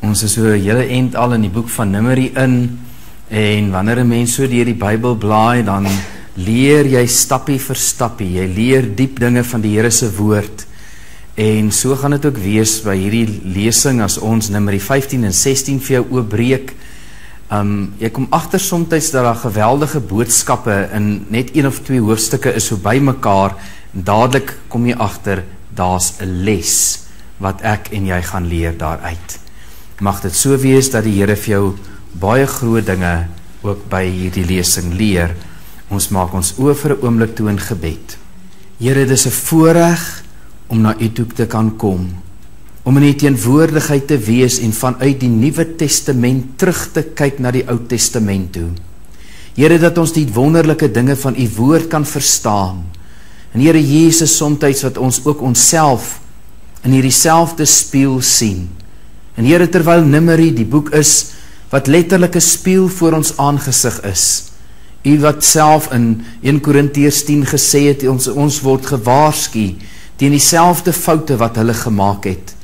Ons is so hele end al in die boek van Numeri in en wanneer 'n mens so deur die Bybel blaai, dan leer jy stappie vir stappie. Jy leer diep dinge van die Here se woord. En so gaan dit ook wees by hierdie lesing as ons Numeri 15 en 16 vir jou oopbreek. Um jy kom agter soms dat daar geweldige boodskappe in net een of twee hoofstukke is so bymekaar en dadelik kom jy agter daar's 'n les wat ek en jy gaan leer daaruit mag dit so wees dat die Here vir jou baie groot dinge ook by hierdie lesing leer. Ons maak ons oë vir 'n oomblik toe in gebed. Here, dis 'n voorreg om na U toe te kan kom. Om in U teenwoordigheid te wees en vanuit die Nuwe Testament terug te kyk na die Ou Testament toe. Here, dat ons die wonderlike dinge van U woord kan verstaan. En Here Jesus, soms wat ons ook onsself in hierdie selfde spieël sien. En Here terwyl Numeri die boek is wat letterlik 'n spieël voor ons aangesig is. U wat self in 1 Korintiërs 10 gesê het ons ons word gewaarsku teen dieselfde foute wat hulle gemaak het.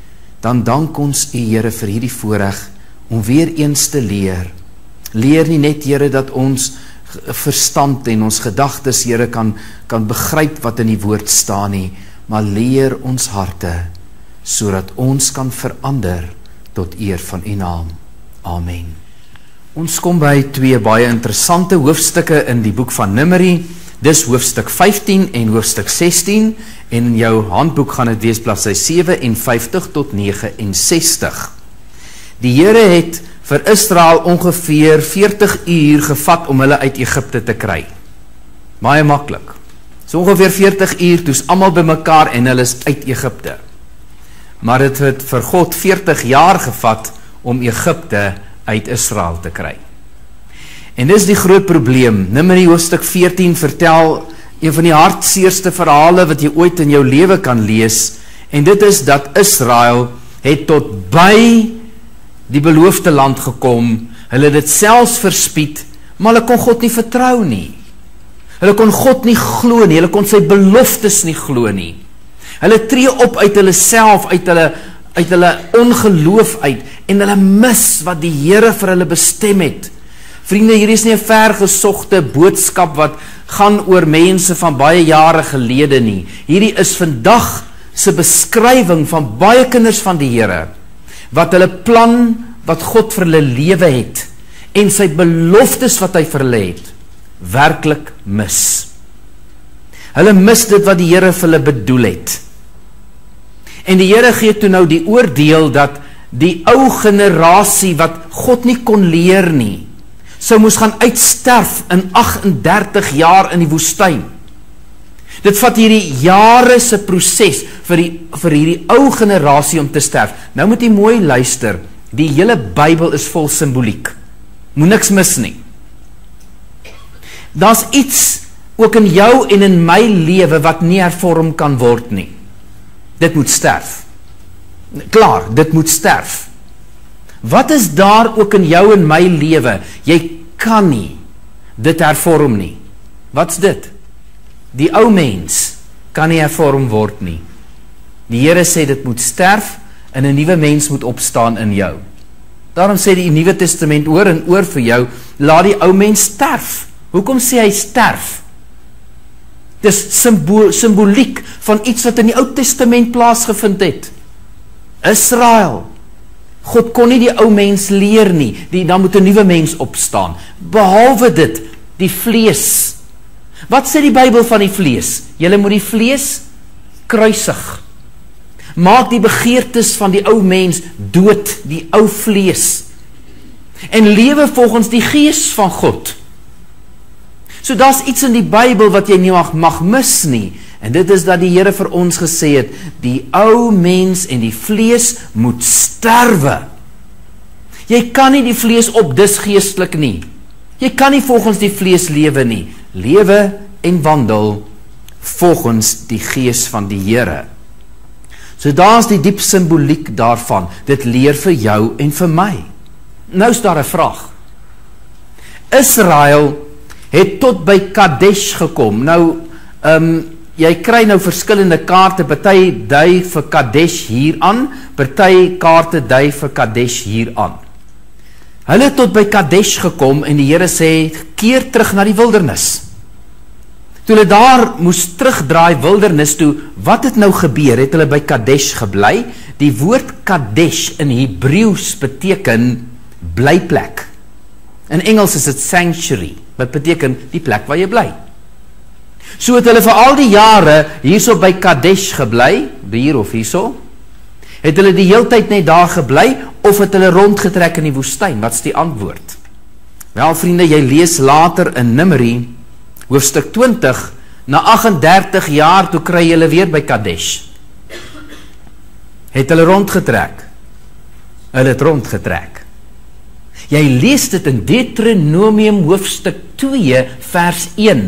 Dan dank ons U Here vir hierdie voorreg om weer eens te leer. Leer nie net Here dat ons verstand en ons gedagtes Here kan kan begryp wat in die woord staan nie, maar leer ons harte sodat ons kan verander tot eer van U naam. Amen. Ons kom by twee baie interessante hoofstukke in die boek van Numeri. Dis hoofstuk 15 en hoofstuk 16 en in jou handboek gaan dit wees bladsy 57 tot 69. Die Here het vir Israel ongeveer 40 uur gevat om hulle uit Egipte te kry. Baie maklik. So ongeveer 40 uur toets almal bymekaar en hulle is uit Egipte maar dit het vir God 40 jaar gevat om Egipte uit Israel te kry. En dis die groot probleem. Numeri hoofstuk 14 vertel een van die hartseerste verhale wat jy ooit in jou lewe kan lees en dit is dat Israel het tot by die beloofde land gekom. Hulle het dit selfs verspied, maar hulle kon God nie vertrou nie. Hulle kon God nie glo nie. Hulle kon sy beloftes nie glo nie. Hulle tree op uit hulle self, uit hulle uit hulle ongeloof uit en hulle mis wat die Here vir hulle bestem het. Vriende, hier is nie 'n vergesogte boodskap wat gaan oor mense van baie jare gelede nie. Hierdie is vandag se beskrywing van baie kinders van die Here wat hulle plan wat God vir hulle lewe het en sy beloftes wat hy vir hulle het werklik mis. Hulle mis dit wat die Here vir hulle bedoel het. En die Here gee toe nou die oordeel dat die ou generasie wat God nie kon leer nie, sou moes gaan uitsterf in 38 jaar in die woestyn. Dit vat hierdie jare se proses vir die vir hierdie ou generasie om te sterf. Nou moet jy mooi luister. Die hele Bybel is vol simboliek. Moet niks mis nie. Daar's iets ook in jou en in my lewe wat nie hervorm kan word nie. Dit moet sterf. Klaar, dit moet sterf. Wat is daar ook in jou en my lewe? Jy kan nie dit hervorm nie. Wat's dit? Die ou mens kan nie hervorm word nie. Die Here sê dit moet sterf en 'n nuwe mens moet opstaan in jou. Daarom sê die Nuwe Testament oor en oor vir jou, laat die ou mens sterf. Hoekom sê hy sterf? Dis simbool simboliek van iets wat in die Ou Testament plaasgevind het. Israel. God kon nie die ou mens leer nie. Die dan moet 'n nuwe mens opstaan. Behalwe dit, die vlees. Wat sê die Bybel van die vlees? Jy moet die vlees kruisig. Maak die begeertes van die ou mens dood, die ou vlees. En lewe volgens die gees van God. So daar's iets in die Bybel wat jy nie mag, mag mis nie. En dit is dat die Here vir ons gesê het, die ou mens en die vlees moet sterwe. Jy kan nie die vlees op dis geestelik nie. Jy kan nie volgens die vlees lewe nie. Lewe en wandel volgens die gees van die Here. So daar's die diep simboliek daarvan. Dit leer vir jou en vir my. Nou is daar 'n vraag. Israel het tot by Kadesh gekom. Nou um, jy kry nou verskillende kaarte, party dui vir Kadesh hier aan, party kaarte dui vir Kadesh hier aan. Hulle tot by Kadesh gekom en die Here sê keer terug na die wildernis. Toe hulle daar moes terugdraai wildernis toe, wat het nou gebeur? Het hulle by Kadesh gebly? Die woord Kadesh in Hebreëus beteken blyplek. In Engels is dit sanctuary, wat beteken die plek waar jy bly. So het hulle vir al die jare hierso by Kadesh gebly, hier of hierso. Het hulle die heeltyd net daar gebly of het hulle rondgetrek in die woestyn? Wat's die antwoord? Wel vriende, jy lees later in Numeri hoofstuk 20 na 38 jaar toe kry hulle weer by Kadesh. Het hulle rondgetrek? Hulle het rondgetrek. Jy lees dit in Deuteronomium hoofstuk 2 vers 1.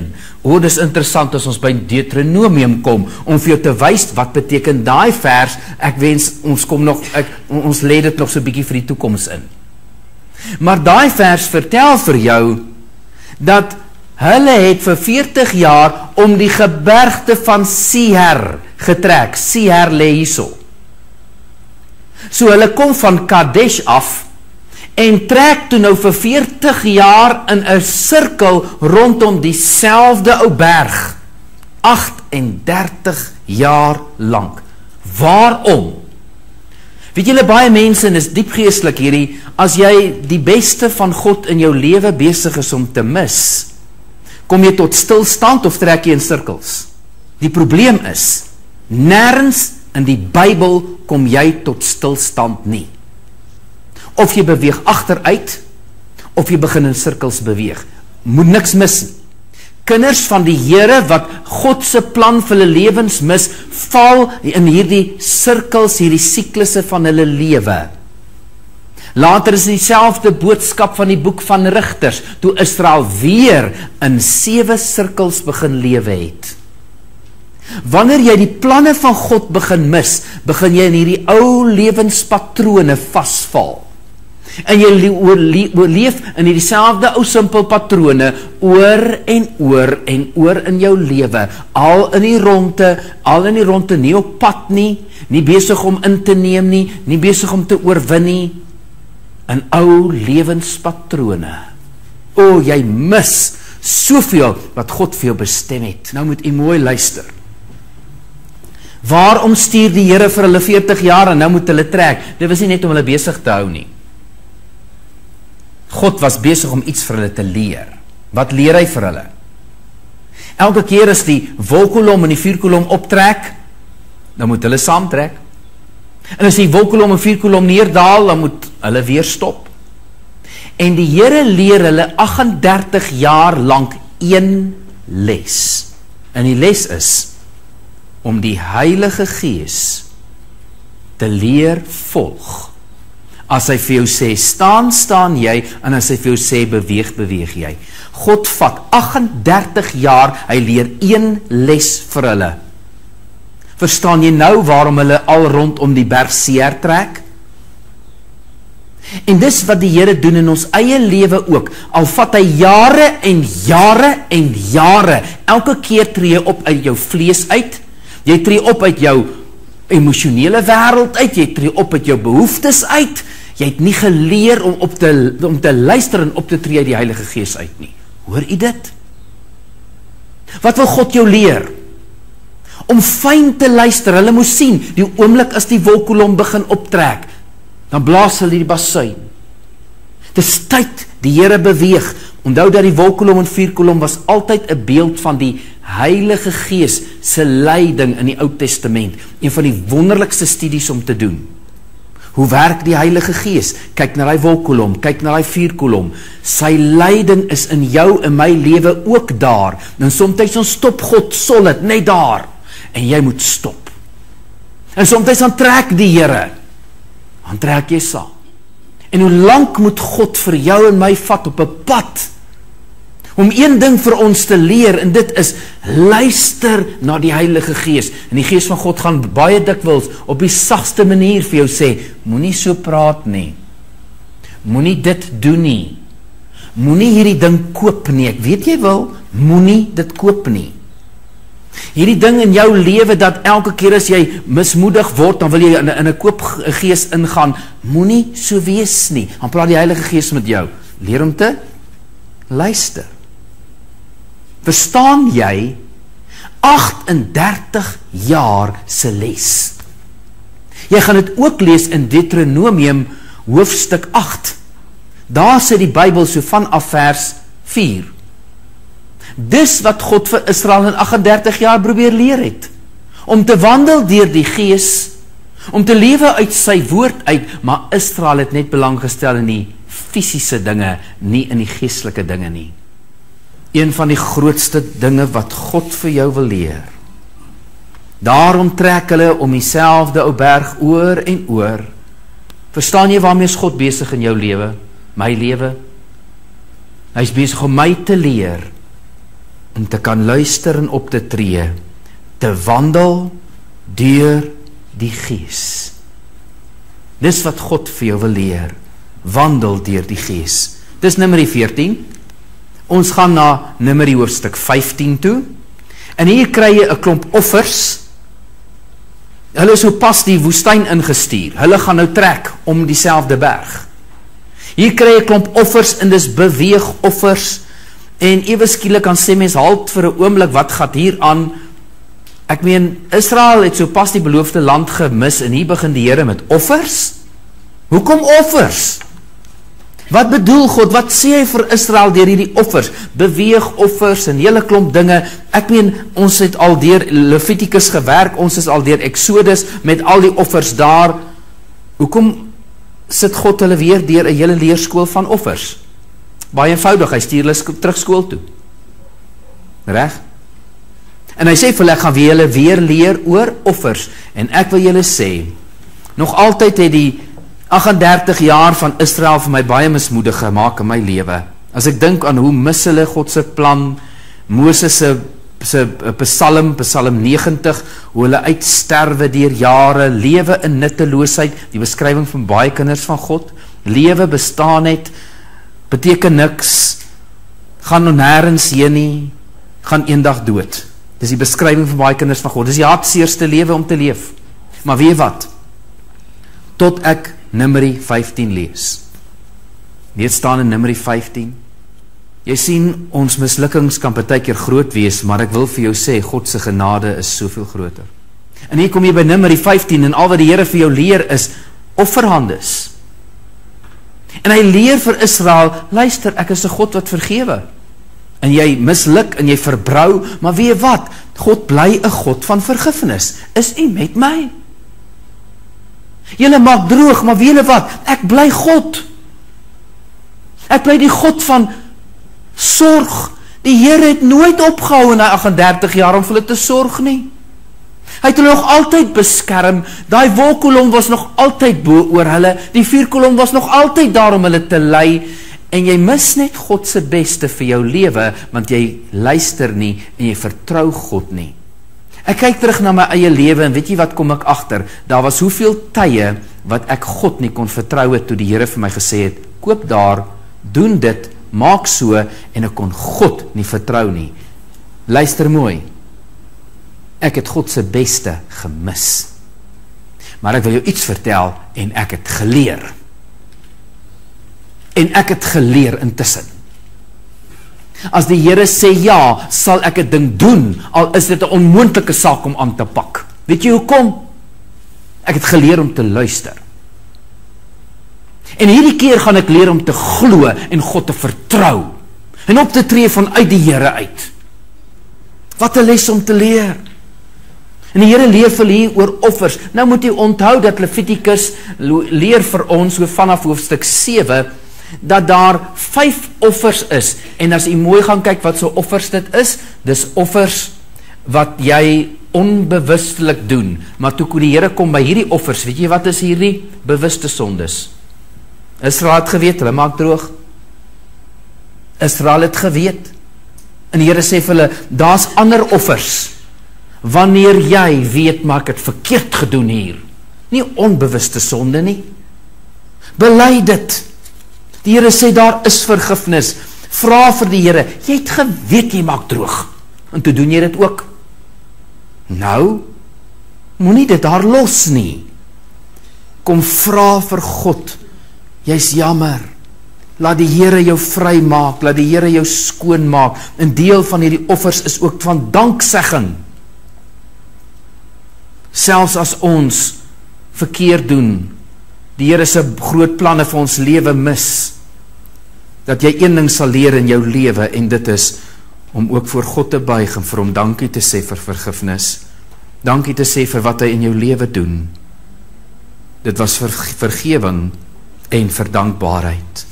O, dis interessant as ons by Deuteronomium kom om vir jou te wys wat beteken daai vers. Ek wens ons kom nog ek, ons lê dit nog so 'n bietjie vir die toekoms in. Maar daai vers vertel vir jou dat hulle het vir 40 jaar om die gebergte van Seher getrek. Seher lê hierso. So hulle kom van Kadesh af en trek toe nou vir 40 jaar in 'n sirkel rondom dieselfde ou berg 38 jaar lank. Waarom? Weet julle baie mense en is diep geestelik hierdie as jy die beste van God in jou lewe besig is om te mis, kom jy tot stilstand of trek jy in sirkels? Die probleem is nêrens in die Bybel kom jy tot stilstand nie of jy beweeg agteruit of jy begin in sirkels beweeg. Moet niks mis nie. Kinders van die Here wat God se plan vir hulle lewens mis, val in hierdie sirkels, hierdie siklusse van hulle lewe. Later is dieselfde boodskap van die boek van Rigters, toe Israel weer in sewe sirkels begin lewe het. Wanneer jy die planne van God begin mis, begin jy in hierdie ou lewenspatrone vasval en jy oorleef in dieselfde ou simpel patrone oor en oor en oor in jou lewe. Al in die ronde al in die ronde nie op pad nie nie besig om in te neem nie nie besig om te oorwin nie. In ou lewenspatrone. O jy mis soveel wat God vir jou bestem het. Nou moet u mooi luister. Waarom stuur die Here vir hulle 40 jaar en nou moet hulle trek? Dit was nie net om hulle besig te hou nie. God was besig om iets vir hulle te leer. Wat leer hy vir hulle? Elke keer as die wolkkolom en die vuurkolom optrek, dan moet hulle saamtrek. En as die wolkkolom en vuurkolom neerdal, dan moet hulle weer stop. En die Here leer hulle 38 jaar lank een les. En die les is om die Heilige Gees te leer volg As hy vir jou sê staan, staan jy en as hy vir jou sê beweeg, beweeg jy. God vat 38 jaar, hy leer een les vir hulle. Verstaan jy nou waarom hulle al rondom die berg Seir trek? En dis wat die Here doen in ons eie lewe ook. Al vat hy jare en jare en jare, elke keer tree jy op uit jou vlees uit. Jy tree op uit jou emosionele wêreld uit, jy tree op uit jou behoeftes uit. Jy het nie geleer om op te om te luister en op te tree die Heilige Gees uit nie. Hoor u dit? Wat wil God jou leer? Om fyn te luister. Hulle moes sien die oomblik as die wolkkolom begin optrek, dan blaas hulle die basuin. Dis tyd die Here beweeg. Onthou dat die wolkkolom en vuurkolom was altyd 'n beeld van die Heilige Gees se leiding in die Ou Testament. Een van die wonderlikste studies om te doen. Hoe werk die Heilige Gees? Kyk na daai wolkkolom, kyk na daai vuurkolom. Sy leiding is in jou en my lewe ook daar. En soms ons stop God solid net daar en jy moet stop. En soms dan trek die Here. Dan trek jy saam. En hoe lank moet God vir jou en my vat op 'n pad? Om een ding vir ons te leer en dit is luister na die Heilige Gees. En die Gees van God gaan baie dikwels op die sagste manier vir jou sê, moenie so praat nie. Moenie dit doen nie. Moenie hierdie ding koop nie. Ek weet jy wil, moenie dit koop nie. Hierdie ding in jou lewe dat elke keer as jy mismoedig word, dan wil jy in 'n in 'n koopgees ingaan, moenie so wees nie. Dan praat die Heilige Gees met jou. Leer om te luister. Verstaan jy 38 jaar se les? Jy gaan dit ook lees in Deuteronomium hoofstuk 8. Daar sê die Bybel so vanaf vers 4. Dis wat God vir Israel in 38 jaar probeer leer het. Om te wandel deur die Gees, om te lewe uit sy woord uit, maar Israel het net belang gestel in die fisiese dinge, nie in die geestelike dinge nie. Een van die grootste dinge wat God vir jou wil leer. Daarom trek hulle om dieselfde ou berg oor en oor. Verstaan jy waarmee God besig in jou lewe? My lewe. Hy's besig om my te leer om te kan luister en op te tree, te wandel deur die Gees. Dis wat God vir jou wil leer. Wandel deur die Gees. Dis Numeri 14. Ons gaan na Numeri hoofstuk 15 toe. En hier kry jy 'n klomp offers Hulle is sopas die woestyn ingestuur. Hulle gaan nou trek om dieselfde berg. Hier kry jy 'n klomp offers en dis beweeg offers en ewe skielik kan sê mens halt vir 'n oomblik wat gaan hier aan? Ek meen Israel het sopas die beloofde land gemis en hier begin die Here met offers? Hoekom offers? Wat bedoel God? Wat sê hy vir Israel deur hierdie offers? Beweeg offers en hele klomp dinge. Ek meen ons het al deur Levitikus gewerk, ons is al deur Exodus met al die offers daar. Hoekom sit God hulle weer deur 'n hele leerskool van offers? Baie eenvoudig, hy stuur hulle terug skool toe. Reg? En hy sê vir hulle gaan wie hulle weer leer oor offers en ek wil julle sê nog altyd het die 38 jaar van Israel vir my baie mismoedig gemaak in my lewe. As ek dink aan hoe mis hulle God se plan, Moses se se Psalm, Psalm 90, hoe hulle uitsterwe deur jare, lewe in nutteloosheid, die beskrywing van baie kinders van God, lewe bestaan net beteken niks, gaan nêrens heen nie, gaan eendag dood. Dis die beskrywing van baie kinders van God. Dis die hartseerste lewe om te leef. Maar weet wat? Tot ek Numeri 15 lees. Net staan in Numeri 15. Jy sien ons mislukkings kan baie keer groot wees, maar ek wil vir jou sê God se genade is soveel groter. En hier kom jy by Numeri 15 en al wat die Here vir jou leer is offerhandes. En hy leer vir Israel, luister, ek is 'n God wat vergewe. En jy misluk en jy verbrou, maar weet wat? God bly 'n God van vergifnis. Is U met my? Julle maak droog, maar weet julle wat? Ek bly God. Ek bly die God van sorg. Die Here het nooit opgehou in hy 38 jaar om vir hulle te sorg nie. Hy het hulle nog altyd beskerm. Daai wolkkolom was nog altyd bo oor hulle. Die vuurkolom was nog altyd daar om hulle te lei. En jy mis net God se beste vir jou lewe want jy luister nie en jy vertrou God nie. Ek kyk terug na my eie lewe en weet jy wat kom ek agter? Daar was hoeveel tye wat ek God nie kon vertrou het toe die Here vir my gesê het: "Koop daar, doen dit, maak so" en ek kon God nie vertrou nie. Luister mooi. Ek het God se beste gemis. Maar ek wil jou iets vertel en ek het geleer. En ek het geleer intussen. As die Here sê ja, sal ek 'n ding doen al is dit 'n onmoontlike saak om aan te pak. Weet jy hoekom? Ek het geleer om te luister. En hierdie keer gaan ek leer om te glo en God te vertrou en op te tree vanuit die Here uit. Wat 'n les om te leer. En die Here leer vir hier oor offers. Nou moet jy onthou dat Levitikus leer vir ons so vanaf hoofstuk 7 dat daar 5 offers is en as jy mooi gaan kyk wat so offers dit is, dis offers wat jy onbewustelik doen. Maar toe kom die Here kom by hierdie offers, weet jy wat is hierdie bewuste sondes? Israel het geweet, hulle maak droog. Israel het geweet. En die Here sê vir hulle, daar's ander offers. Wanneer jy weet maar ek het verkeerd gedoen hier. Nie onbewuste sonde nie. Bely dit. Die Here sê daar is vergifnis. Vra vir die Here. Jy het geweet jy maak droog. En toe doen jy dit ook. Nou moenie dit daar los nie. Kom vra vir God. Jy's jammer. Laat die Here jou vrymaak, laat die Here jou skoon maak. 'n Deel van hierdie offers is ook van danksegging. Selfs as ons verkeerd doen, die Here se groot planne vir ons lewe mis, dat jy een ding sal leer in jou lewe en dit is om ook voor God te buig en vir hom dankie te sê vir vergifnis. Dankie te sê vir wat hy in jou lewe doen. Dit was vir vergewing en vir dankbaarheid.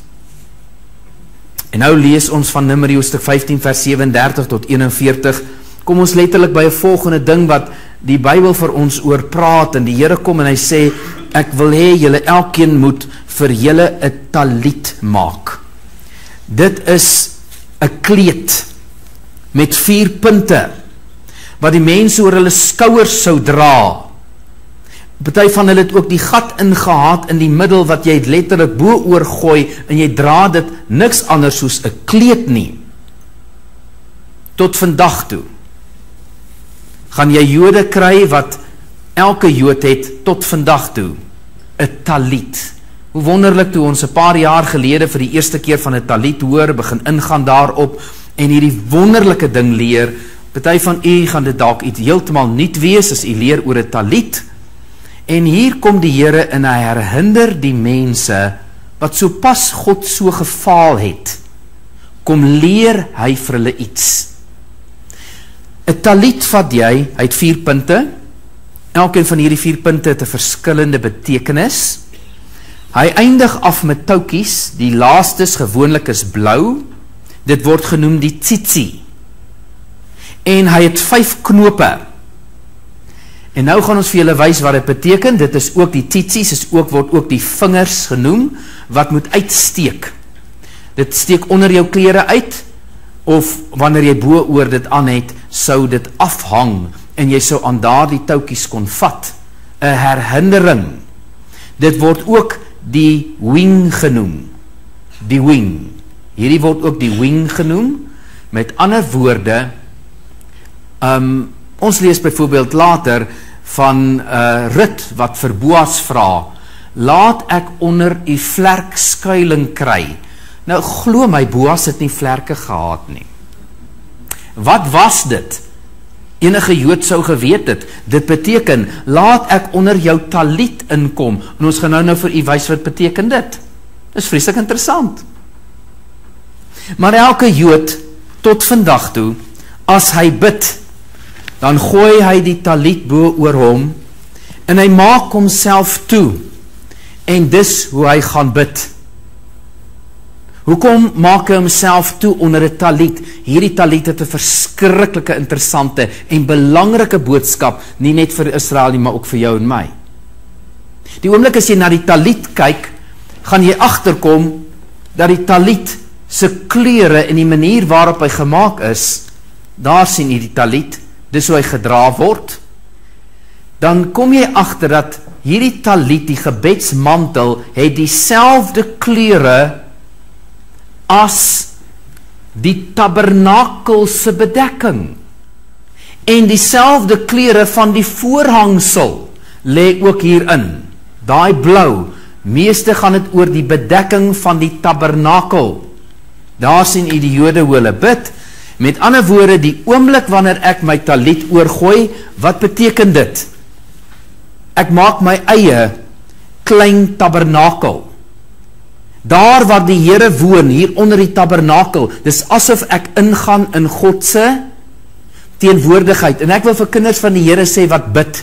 En nou lees ons van Numeri hoofstuk 15 vers 37 tot 41. Kom ons letterlik by 'n volgende ding wat die Bybel vir ons oor praat en die Here kom en hy sê ek wil hê julle elkeen moet vir julle 'n talit maak. Dit is 'n kleed met vier punte wat die mense oor hulle skouers sou dra. Party van hulle het ook die gat ingehaat in die middel wat jy letterlik bo oor gooi en jy dra dit niks anders soos 'n kleed nie. Tot vandag toe gaan jy Jode kry wat elke Jood het tot vandag toe 'n talit. Hoe wonderlik toe ons 'n paar jaar gelede vir die eerste keer van 'n talit hoor begin ingaan daarop en hierdie wonderlike ding leer. Party van u gaan dit dalk iets heeltemal nuut wees as u leer oor 'n talit. En hier kom die Here en hy herinner die mense wat sopas God so gefaal het. Kom leer hy vir hulle iets. 'n Talit vat jy, hy het 4 punte. Elkeen van hierdie 4 punte het 'n verskillende betekenis. Hy eindig af met toutjies. Die laastes gewoonlik is blou Dit word genoem die tsitsi. En hy het 5 knope. En nou gaan ons vir julle wys wat dit beteken. Dit is ook die tsitsies, is ook word ook die vingers genoem wat moet uitsteek. Dit steek onder jou klere uit of wanneer jy bo oor dit aan het, sou dit afhang en jy sou aan daardie toutjies kon vat. 'n Herinnering. Dit word ook die wing genoem. Die wing. Hierdie word ook die wing genoem. Met ander woorde, um ons lees byvoorbeeld later van uh, Rut wat vir Boas vra, "Laat ek onder u vlerk skuilings kry." Nou glo my Boas het nie vlerke gehad nie. Wat was dit? Enige Jood sou geweet het. Dit beteken, "Laat ek onder jou talit inkom." En ons gaan nou nou vir u wys wat beteken dit. Dis vreeslik interessant. Maar elke Jood tot vandag toe as hy bid, dan gooi hy die talit bo oor hom en hy maak homself toe. En dis hoe hy gaan bid. Hoekom maak hy homself toe onder 'n talit? Hierdie talit het 'n verskriklike interessante en belangrike boodskap, nie net vir Israel nie, maar ook vir jou en my. Die oomblik as jy na die talit kyk, gaan jy agterkom dat die talit se kleure en die manier waarop hy gemaak is, daar sien jy die talit, dis hoe hy gedra word. Dan kom jy agter dat hierdie talit, die gebedsmantel, het dieselfde kleure as die tabernakel se bedekking. En dieselfde kleure van die voorhangsel lê ook hierin. Daai blou, meeste gaan dit oor die bedekking van die tabernakel. Daar sien u die Jode hoe hulle bid. Met ander woorde, die oomblik wanneer ek my talit oorgooi, wat beteken dit? Ek maak my eie klein tabernakel. Daar waar die Here woon, hier onder die tabernakel, dis asof ek ingaan in God se teenwoordigheid. En ek wil vir kinders van die Here sê wat bid.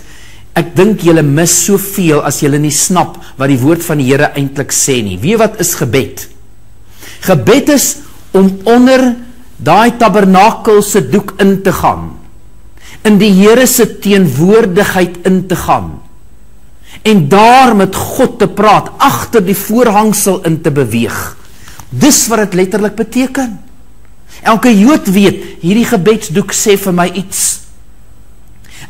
Ek dink julle mis soveel as julle nie snap wat die woord van die Here eintlik sê nie. Wie wat is gebed? Gebed is om onder daai tabernakel se doek in te gaan. In die Here se teenwoordigheid in te gaan. En daar met God te praat, agter die voorhangsel in te beweeg. Dis wat dit letterlik beteken. Elke Jood weet, hierdie gebedsdoek sê vir my iets.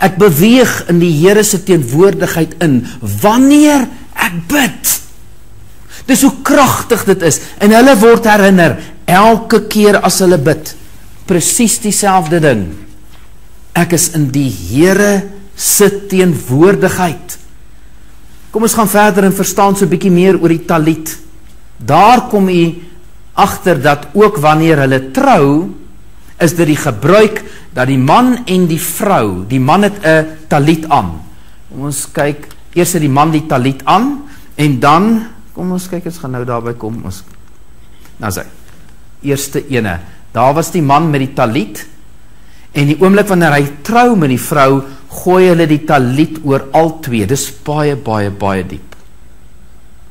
Ek beweeg in die Here se teenwoordigheid in wanneer ek bid. Dis hoe kragtig dit is en hulle word herinner elke keer as hulle bid presies dieselfde ding. Ek is in die Here se teenwoordigheid. Kom ons gaan verder en verstaan so 'n bietjie meer oor die talit. Daar kom u agter dat ook wanneer hulle trou, is dit die gebruik dat die man en die vrou, die man het 'n talit aan. Kom ons kyk eers het die man die talit aan en dan kom ons kyk ons gaan nou daarby kom ons nou sê eerste ene daar was die man met die talit en die oomblik wanneer hy trou met die vrou gooi hulle die talit oor al twee. Dis baie baie baie diep.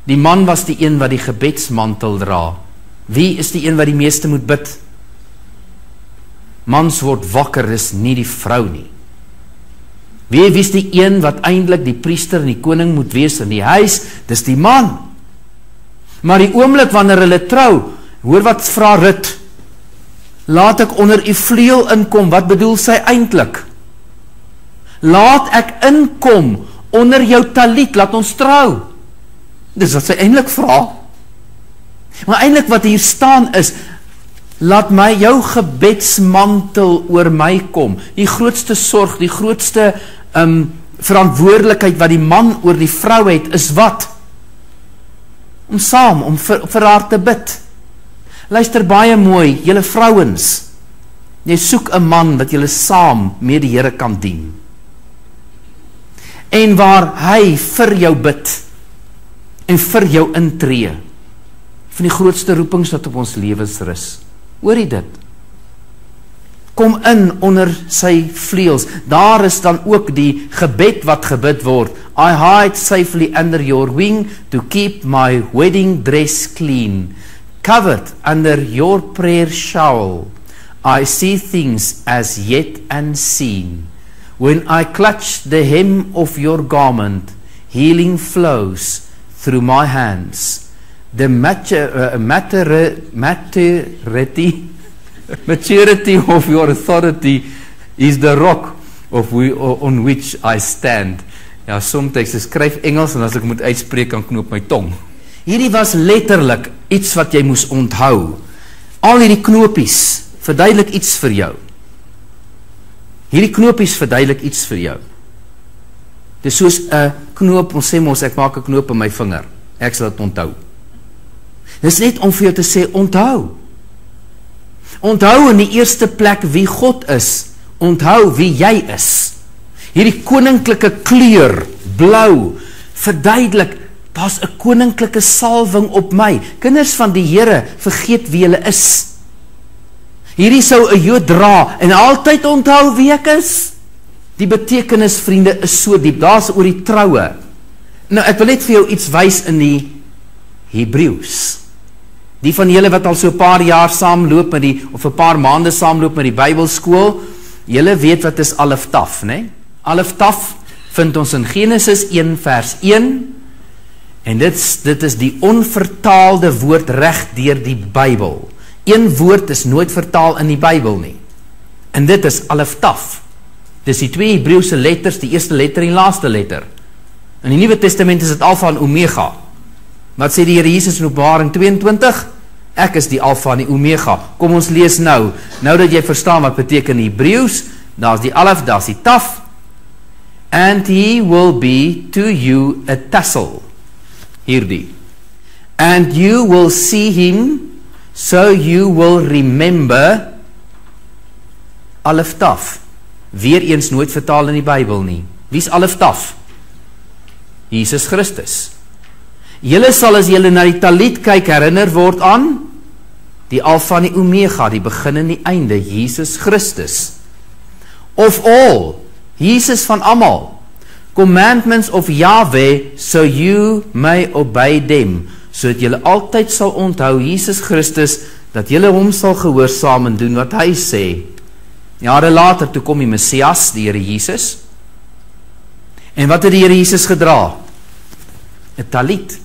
Die man was die een wat die gebedsmantel dra. Wie is die een wat die meeste moet bid? Mans word wakker is nie die vrou nie. Wie wie is die een wat eintlik die priester en die koning moet wees in die huis? Dis die man. Maar die oomblik wanneer hulle trou hoor wat vra Rut. Laat ek onder u vleuel inkom. Wat bedoel sy eintlik laat ek inkom onder jou talit laat ons trou. Dis wat sy eintlik vra. Maar eintlik wat hier staan is laat my jou gebedsmantel oor my kom. Die grootste sorg die grootste um verantwoordelikheid wat die man oor die vrou het is wat? Om saam om vir, vir haar te bid. Luister baie mooi julle vrouens jy soek 'n man wat julle saam met die Here kan dien en waar hy vir jou bid en vir jou intree van die grootste roepings wat op ons lewens rus Hoor jy dit? Kom in onder sy vleuels. Daar is dan ook die gebed wat gebid word. I hide safely under your wing to keep my wedding dress clean, covered under your prayer shawl. I see things as yet unseen. When I clutch the hem of your garment, healing flows through my hands the matter, uh, matter, maturity, maturity of your authority is the rock of we, on which I stand. Ja, soms ek skryf Engels en as ek moet uitspreek kan knoop my tong. Hierdie was letterlik iets wat jy moes onthou. Al hierdie knopies verduidelik iets vir jou. Hierdie knopies verduidelik iets vir jou. Dis soos 'n knoop, ons sê mos ek maak 'n knoop in my vinger. Ek sal dit onthou. Dis net om vir jou te sê onthou. Onthou in die eerste plek wie God is. Onthou wie jy is. Hierdie koninklike kleur, blou, verduidelik daar's 'n koninklike salwing op my. Kinders van die Here, vergeet wie hulle is. Hierdie sou 'n Jood dra en altyd onthou wie ek is. Die betekenis vriende is so diep. Daar's oor die troue. Nou ek wil net vir jou iets wys in die Hebreëus. Die van julle wat al so 'n paar jaar saamloop met die of 'n paar maande saamloop met die Bybelskool, julle weet wat is Alef Taf, né? Nee? Alef Taf vind ons in Genesis 1 vers 1 en dit dit is die onvertaalde woord reg deur die Bybel. Een woord is nooit vertaal in die Bybel nie. En dit is Alef Taf. Dis die twee Hebreëse letters, die eerste letter en die laaste letter. In die Nuwe Testament is dit Alfa en Omega. Wat sê die Here Jesus in Openbaring 22? Ek is die Alfa en die Omega. Kom ons lees nou. Nou dat jy verstaan wat beteken Hebreëus, daar's die Alef, daar's die Taf. And he will be to you a tassel. Hierdie. And you will see him so you will remember Alef Taf. Weereens nooit vertaal in die Bybel nie. Wie's Alef Taf? Jesus Christus. Julle sal as julle na die talit kyk herinner word aan die alfa en die omega, die begin en die einde, Jesus Christus. Of all, Jesus van almal. Commandments of Yahweh so you may obey them. Sodat julle altyd sal onthou Jesus Christus dat julle hom sal gehoorsaam en doen wat hy sê. Jare later toe kom die Messias, die Here Jesus. En wat het die Here Jesus gedra? 'n Talit.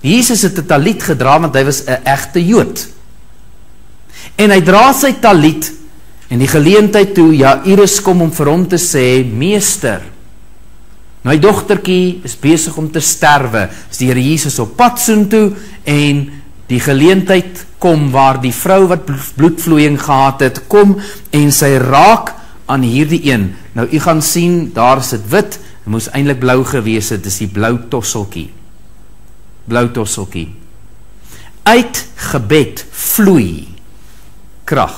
Jesus het 'n talit gedra want hy was 'n egte Jood. En hy dra sy talit en die geleentheid toe Jairus kom om vir hom te sê: "Meester, my dogtertjie is besig om te sterwe." Is die Here Jesus op pad soontoe en die geleentheid kom waar die vrou wat bloedvloeiing gehad het, kom en sy raak aan hierdie een. Nou u gaan sien, daar is dit wit, dit moes eintlik blou gewees het, dis die blou tosseltjie. Blou tosseltjie. Uit gebed vloei krag.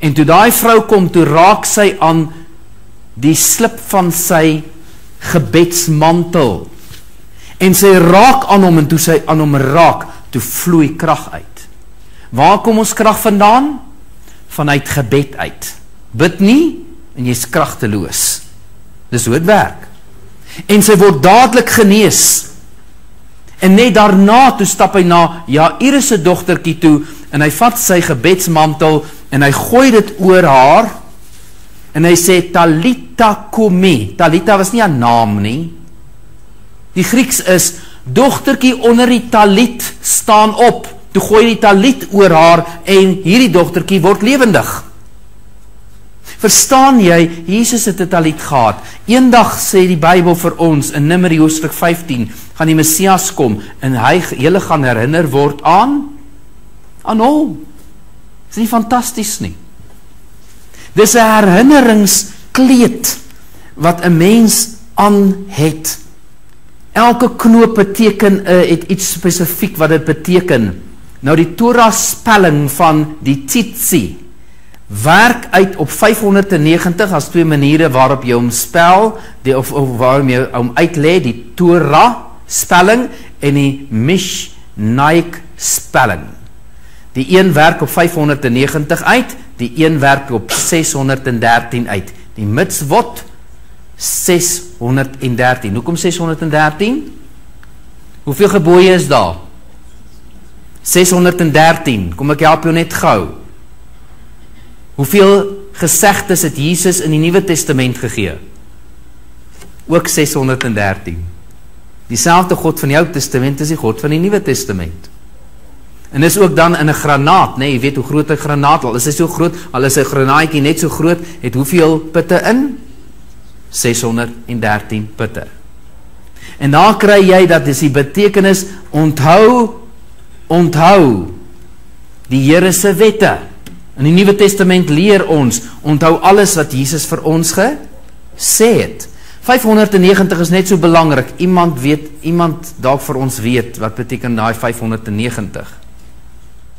En toe daai vrou kom, toe raak sy aan die slip van sy gebedsmantel. En sy raak aan hom en toe sy aan hom raak, toe vloei krag uit. Waar kom ons krag vandaan? Vanuit gebed uit. Bid nie en jy's kragteloos. Dis hoe dit werk. En sy word dadelik genees. En net daarna toe stap hy na Jairus se dogtertjie toe en hy vat sy gebedsmantel en hy gooi dit oor haar en hy sê talita kumi. Talita was nie 'n naam nie. Die Grieks is dogtertjie onder die talit staan op. Toe gooi die talit oor haar en hierdie dogtertjie word lewendig. Verstaan jy? Jesus het 'n talit gehad. Eendag sê die Bybel vir ons in Numeri hoofstuk 15 gaan die Messias kom en hy hele gaan herinner word aan aan hom. Dis nie fantasties nie. Dis 'n herinneringskleed wat 'n mens aan het. Elke knoop beteken uh, het iets spesifiek wat dit beteken. Nou die Torah spelling van die tsitsi werk uit op 590 as twee maniere waarop jy hom spel, die of, of waarom jy hom uitlê, die Torah spelling en die Mishnayk spelling. Die een werk op 590 uit, die een werk op 613 uit. Die mitzvot 613. Hoekom 613? Hoeveel gebooie is daar? 613. Kom ek help jou net gou. Hoeveel gesegdes het Jesus in die Nuwe Testament gegee? Ook 613. Dieselfde God van die Ou Testament is die God van die Nuwe Testament. En dis ook dan in 'n granaat, nê? Nee, jy weet hoe groot 'n granaat is. Al is hy so groot, al is 'n granaatjie net so groot, het hoeveel pitte in? 613 putte. En daar kry jy dat dis die betekenis onthou onthou die Here se wette. In die Nuwe Testament leer ons onthou alles wat Jesus vir ons gesê het. 590 is net so belangrik. Iemand weet, iemand dalk vir ons weet wat beteken daai 590.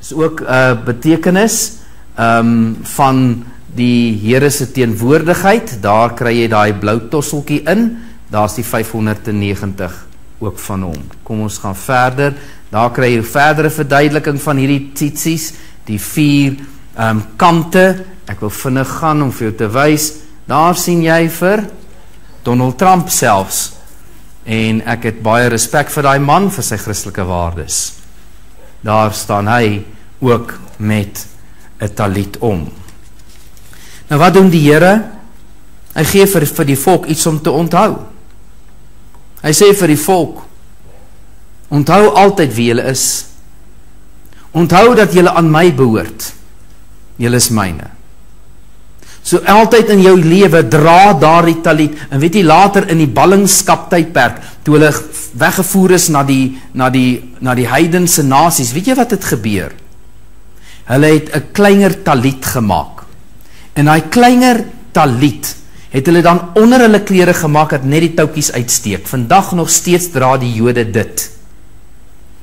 Is ook 'n uh, betekenis ehm um, van die Here se teenwoordigheid, daar kry jy daai blou tosseltjie in. Daar's die 590 ook van hom. Kom ons gaan verder. Daar kry jy verdere verduideliking van hierdie tsitsies, die vier ehm um, kante. Ek wil vinnig gaan om vir jou te wys. Daar sien jy vir Donald Trump selfs. En ek het baie respek vir daai man vir sy Christelike waardes. Daar staan hy ook met 'n talit om. Nou wat doen die Here? Hy gee vir vir die volk iets om te onthou. Hy sê vir die volk: Onthou altyd wie julle is. Onthou dat julle aan my behoort. Julle is myne. So altyd in jou lewe dra daardie talit. En weet jy later in die ballingskap tydperk toe hulle weggevoer is na die na die na die heidense nasies, weet jy wat het gebeur? Hulle het 'n kleiner talit gemaak. En daai kleiner talit het hulle dan onder hulle klere gemaak dat net die toutjies uitsteek. Vandag nog steeds dra die Jode dit.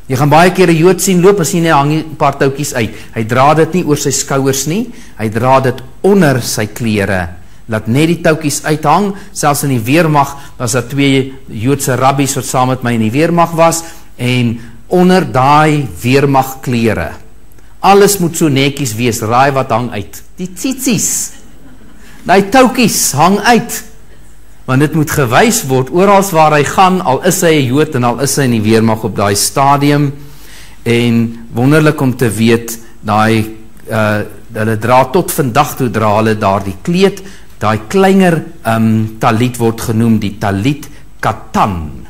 Jy gaan baie keer 'n Jood sien loop as hy net hang 'n paar toutjies uit. Hy dra dit nie oor sy skouers nie, hy dra dit onder sy klere. Laat net die toutjies uithang, selfs in die weermag, was daar twee Joodse rabbies wat saam met my in die weermag was en onder daai weermag klere Alles moet so netjies wees, raai wat hang uit. Die tsitsies. Daai toutjies hang uit. Want dit moet gewys word oral waar hy gaan, al is hy 'n Jood en al is hy in die weermag op daai stadium en wonderlik om te weet daai uh hulle dra tot vandag toe dra hulle daardie kleed, daai kleiner um talit word genoem die talit katan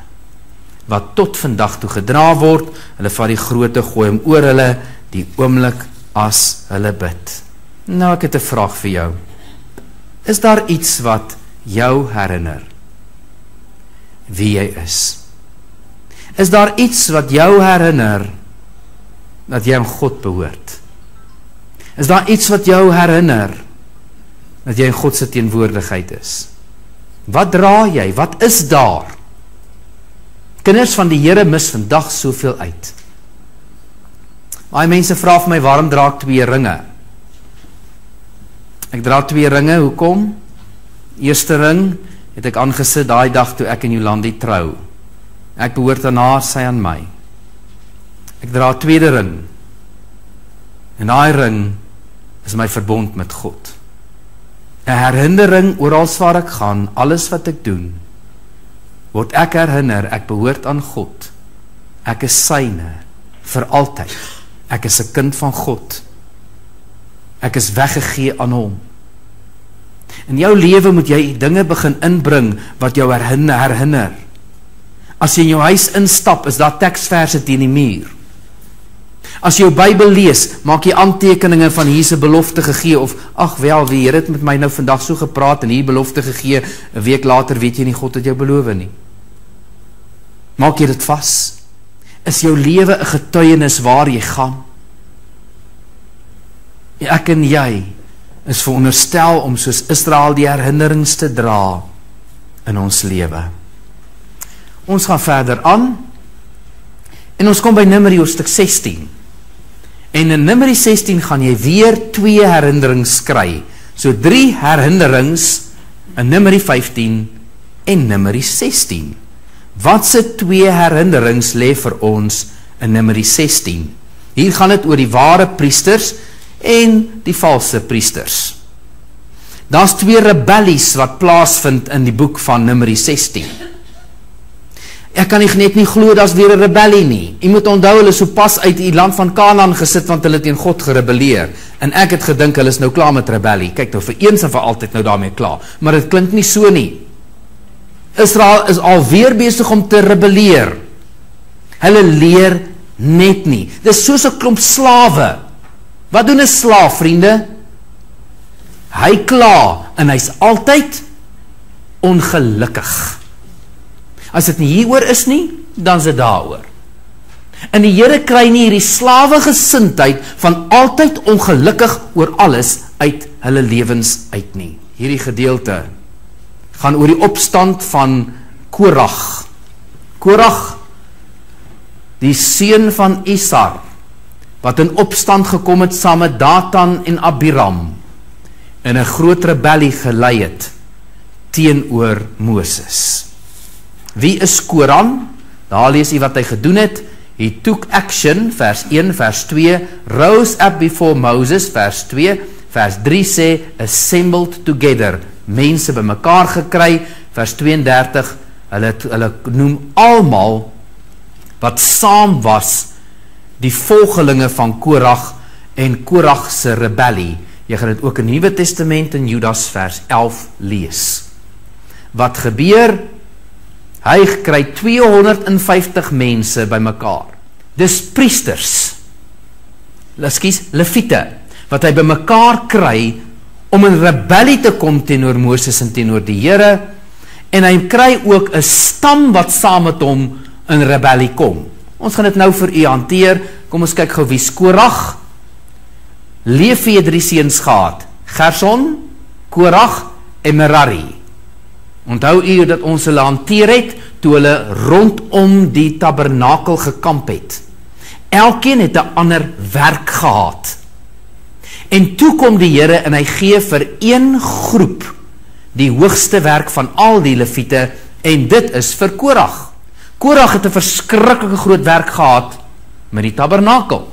wat tot vandag toe gedra word. Hulle vat die grootte gooi hom oor hulle die oomblik as hulle bid. Nou ek het 'n vraag vir jou. Is daar iets wat jou herinner wie jy is? Is daar iets wat jou herinner dat jy aan God behoort? Is daar iets wat jou herinner dat jy in God se teenwoordigheid is. Wat dra jy? Wat is daar? Kinders van die Here mis vandag soveel uit. Baie mense vra vir my waarom dra ek twee ringe? Ek dra twee ringe, hoekom? Eerste ring het ek aangesit daai dag toe ek en Jolandi trou. Ek behoort aan haar, sy aan my. Ek dra tweede ring. En daai ring is my verbond met God. 'n Herinnering oral waar ek gaan, alles wat ek doen, word ek herinner ek behoort aan God. Ek is syne vir altyd. Ek is 'n kind van God. Ek is weggegee aan hom. In jou lewe moet jy dinge begin inbring wat jou herinner. herinner. As jy in jou huis instap, is daar teksverse teen die muur. As jy jou Bybel lees, maak jy aantekeninge van hier se belofte gegee of ag wel, wie Here het met my nou vandag so gepraat en hier belofte gegee, 'n week later weet jy nie God het jou beloof nie. Maak jy dit vas? Is jou lewe 'n getuienis waar jy gaan? Ek en jy is veronderstel om soos Israel die herinnerings te dra in ons lewe. Ons gaan verder aan. En ons kom by Numeri hoofstuk 16. En in Numeri 16 gaan jy weer twee herinnerings kry. So drie herinnerings in Numeri 15 en Numeri 16. Wat se twee herinnerings lê vir ons in Numeri 16? Hier gaan dit oor die ware priesters en die valse priesters. Daar's twee rebellies wat plaasvind in die boek van Numeri 16. Ek kan nie net nie glo daar's weer 'n rebellie nie. Jy moet onthou hulle so pas uit die land van Kanaan gesit want hulle teen God gerebelleer. En ek het gedink hulle is nou klaar met rebellie. Kyk nou vir eens en vir altyd nou daarmee klaar. Maar dit klink nie so nie. Israel is alweer besig om te rebelleer. Hulle leer net nie. Dis soos 'n klomp slawe. Wat doen 'n slaaf, vriende? Hy kla en hy's altyd ongelukkig. As dit nie hieroor is nie, dan is dit daaroor. En die Here kry nie hierdie slawe gesindheid van altyd ongelukkig oor alles uit hulle lewens uit nie. Hierdie gedeelte gaan oor die opstand van Korag. Korag die seun van Isar wat in opstand gekom het saam met Datan en Abiram en 'n groot rebellie gelei het teenoor Moses. Wie is Koran? Daar lees jy wat hy gedoen het. He took action vers 1 vers 2 rose up before Moses vers 2 vers 3 sê assembled together mense bymekaar gekry vers 32 hulle hulle noem almal wat saam was die volgelinge van Korag en Korag se rebellie jy gaan dit ook in die Nuwe Testament in Judas vers 11 lees wat gebeur Hy kry 250 mense bymekaar. Dis priesters. Ekskuus, leviete wat hy bymekaar kry om in rebellie te kom teenoor Moses en teenoor die Here en hy kry ook 'n stam wat saam met hom in rebellie kom. Ons gaan dit nou vir u hanteer. Kom ons kyk gou wie Korag Levi het drie seuns gehad. Gerson, Korag en Merari. Onthou u dat ons hulle hanteer het toe hulle rondom die tabernakel gekamp het. Elkeen het 'n ander werk gehad. En toe kom die Here en hy gee vir een groep die hoogste werk van al die leviete en dit is vir Korag. Korag het 'n verskriklike groot werk gehad met die tabernakel.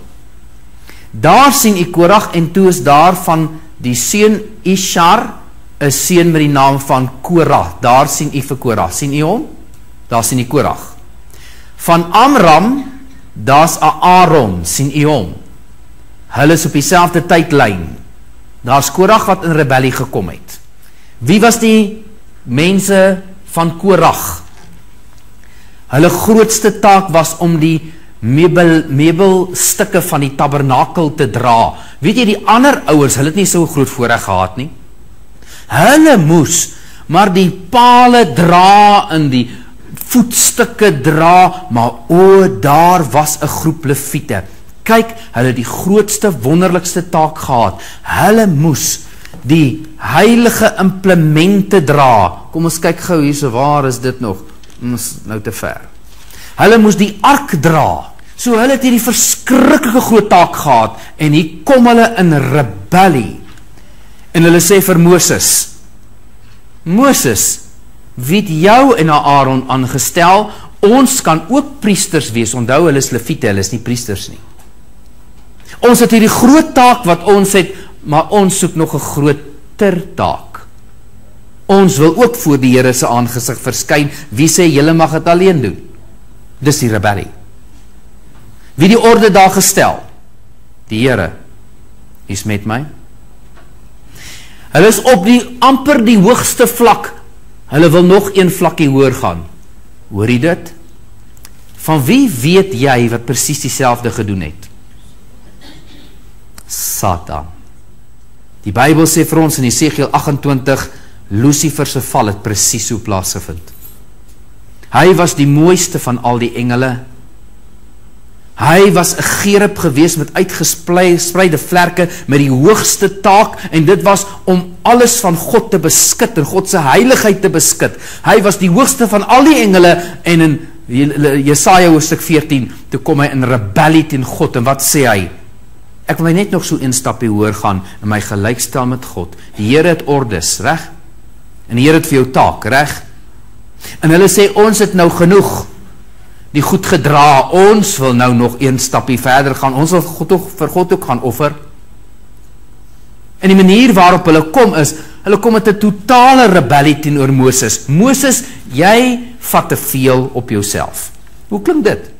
Daar sien u Korag en toe is daar van die seun Ishar 'n seun met die naam van Korah. Daar sien u vir Korah. sien u hom? Daar sien u Korah. Van Amram, daar's 'n Aaron, sien u hom? Hulle is op dieselfde tydlyn. Daar's Korah wat in rebellie gekom het. Wie was die mense van Korah? Hulle grootste taak was om die meubel meubelstukke van die tabernakel te dra. Weet jy die ander ouers, hulle het nie so groot voorreg gehad nie. Hulle moes maar die palle dra in die voetstukke dra, maar o, daar was 'n groep leviete. Kyk, hulle die grootste wonderlikste taak gehad. Hulle moes die heilige implemente dra. Kom ons kyk gou hierse waar is dit nog? Ons nou te ver. Hulle moes die ark dra. So hulle het hierdie verskriklike groot taak gehad en hier kom hulle in rebellie. En hulle sê vir Moses: Moses, wie het jou en Aaron aangestel? Ons kan ook priesters wees. Onthou hulle is leviete, hulle is nie priesters nie. Ons het hierdie groot taak wat ons het, maar ons soek nog 'n groter taak. Ons wil ook voor die Here se aangesig verskyn. Wie sê julle mag dit alleen doen? Dis die rebellie. Wie die orde daar gestel? Die Here is met my. Hulle is op die amper die hoogste vlak. Hulle wil nog een vlakkie hoër gaan. Hoor jy dit? Van wie weet jy wat presies dieselfde gedoen het? Satan. Die Bybel sê vir ons in Jesegiel 28 Lucifer se val het presies so plaasgevind. Hy was die mooiste van al die engele Hy was 'n gerub gewees met uitgespreide vlerke met die hoogste taak en dit was om alles van God te beskut en God se heiligheid te beskut. Hy was die hoogste van al die engele en in Jesaja hoofstuk 14 toe kom hy in rebellie teen God en wat sê hy? Ek wil net nog so een stapie hoër gaan en my gelykstel met God. Die Here het ordes, reg? En Here het vir jou taak, reg? En hulle sê ons het nou genoeg die goed gedra. Ons wil nou nog een stapie verder gaan. Ons wil God ook vir God ook gaan offer. En die manier waarop hulle kom is, hulle kom met 'n totale rebellie teenoor Moses. Moses, jy vat te veel op jouself. Hoe klink dit?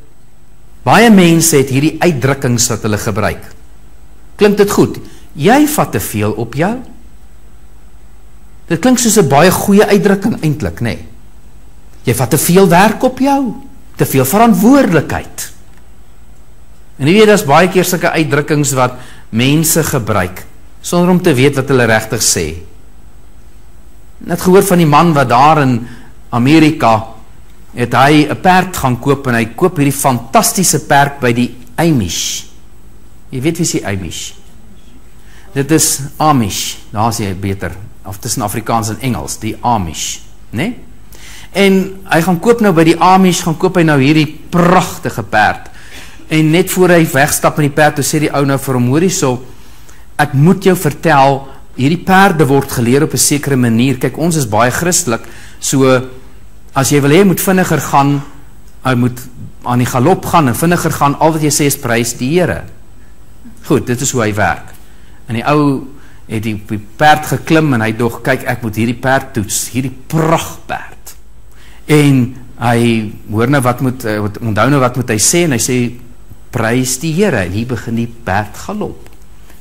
Baie mense het hierdie uitdrukkings wat hulle gebruik. Klink dit goed? Jy vat te veel op jou. Dit klink soos 'n baie goeie uitdrukking nê? Nee. Jy vat te veel werk op jou te veel verantwoordelikheid. En jy weet daar's baie keer sulke uitdrukkings wat mense gebruik sonder om te weet wat hulle regtig sê. Net gehoor van die man wat daar in Amerika het hy 'n perd gaan koop en hy koop hierdie fantastiese perd by die Amish. Jy weet wie is die Amish? Dit is Amish. Daar's jy beter of tussen Afrikaans en Engels, die Amish, né? Nee? En hy gaan koop nou by die Amish, gaan koop hy nou hierdie pragtige perd. En net voor hy wegstap met die perd, toe sê die ou nou vir hom: "Hoorie so, ek moet jou vertel, hierdie perde word geleer op 'n sekere manier. Kyk, ons is baie Christelik, so as jy wil hê moet vinniger gaan, hy moet aan die galop gaan en vinniger gaan. Al wat jy sê is prys die Here." Goed, dit is hoe hy werk. En die ou het die, die perd geklim en hy dog, kyk, ek moet hierdie perd toets, hierdie pragtperd en hy hoor nou wat moet uh, onthou nou wat moet hy sê en hy sê prys die Here. En hier begin die perd galop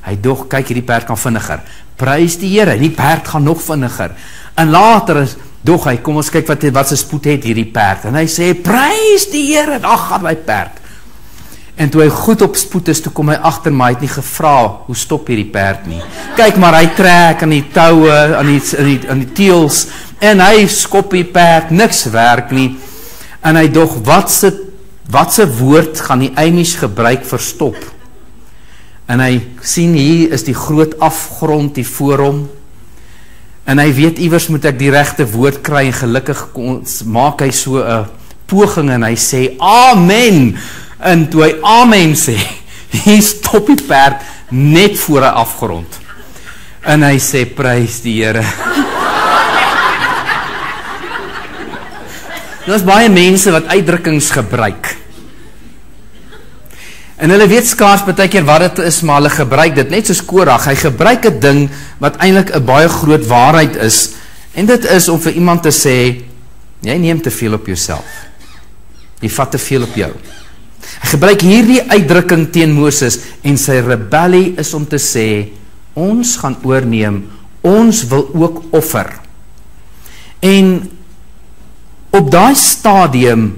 hy dog kyk hierdie perd kan vinniger. Prys die Here en die perd gaan nog vinniger. En later is dog hy kom ons kyk wat wat se spoed het hierdie perd. En hy sê prys die Here ag gaan my perd en toe hy goed op spoed is toe kom hy agter maar hy het nie gevra hoe stop hierdie perd nie kyk maar hy trek aan die toue aan die aan die, aan die teels en hy skop die perd, niks werk nie. En hy dog wat se wat se woord gaan die Amish gebruik vir stop? En hy sien hier is die groot afgrond hier voor hom. En hy weet iewers moet ek die regte woord kry en gelukkig maak hy so 'n poging en hy sê amen. En toe hy amen sê, hier stop die perd net voor 'n afgrond. En hy sê prys die Here. Daar's baie mense wat uitdrukkings gebruik. En hulle weet skaars baie keer wat dit is, maar hulle gebruik dit net soos Korag. Hy gebruik 'n ding wat eintlik 'n baie groot waarheid is. En dit is om vir iemand te sê jy neem te veel op jouself. Jy vat te veel op jou. Hy gebruik hierdie uitdrukking teen Moses en sy rebellie is om te sê ons gaan oorneem, ons wil ook offer. En Op daai stadium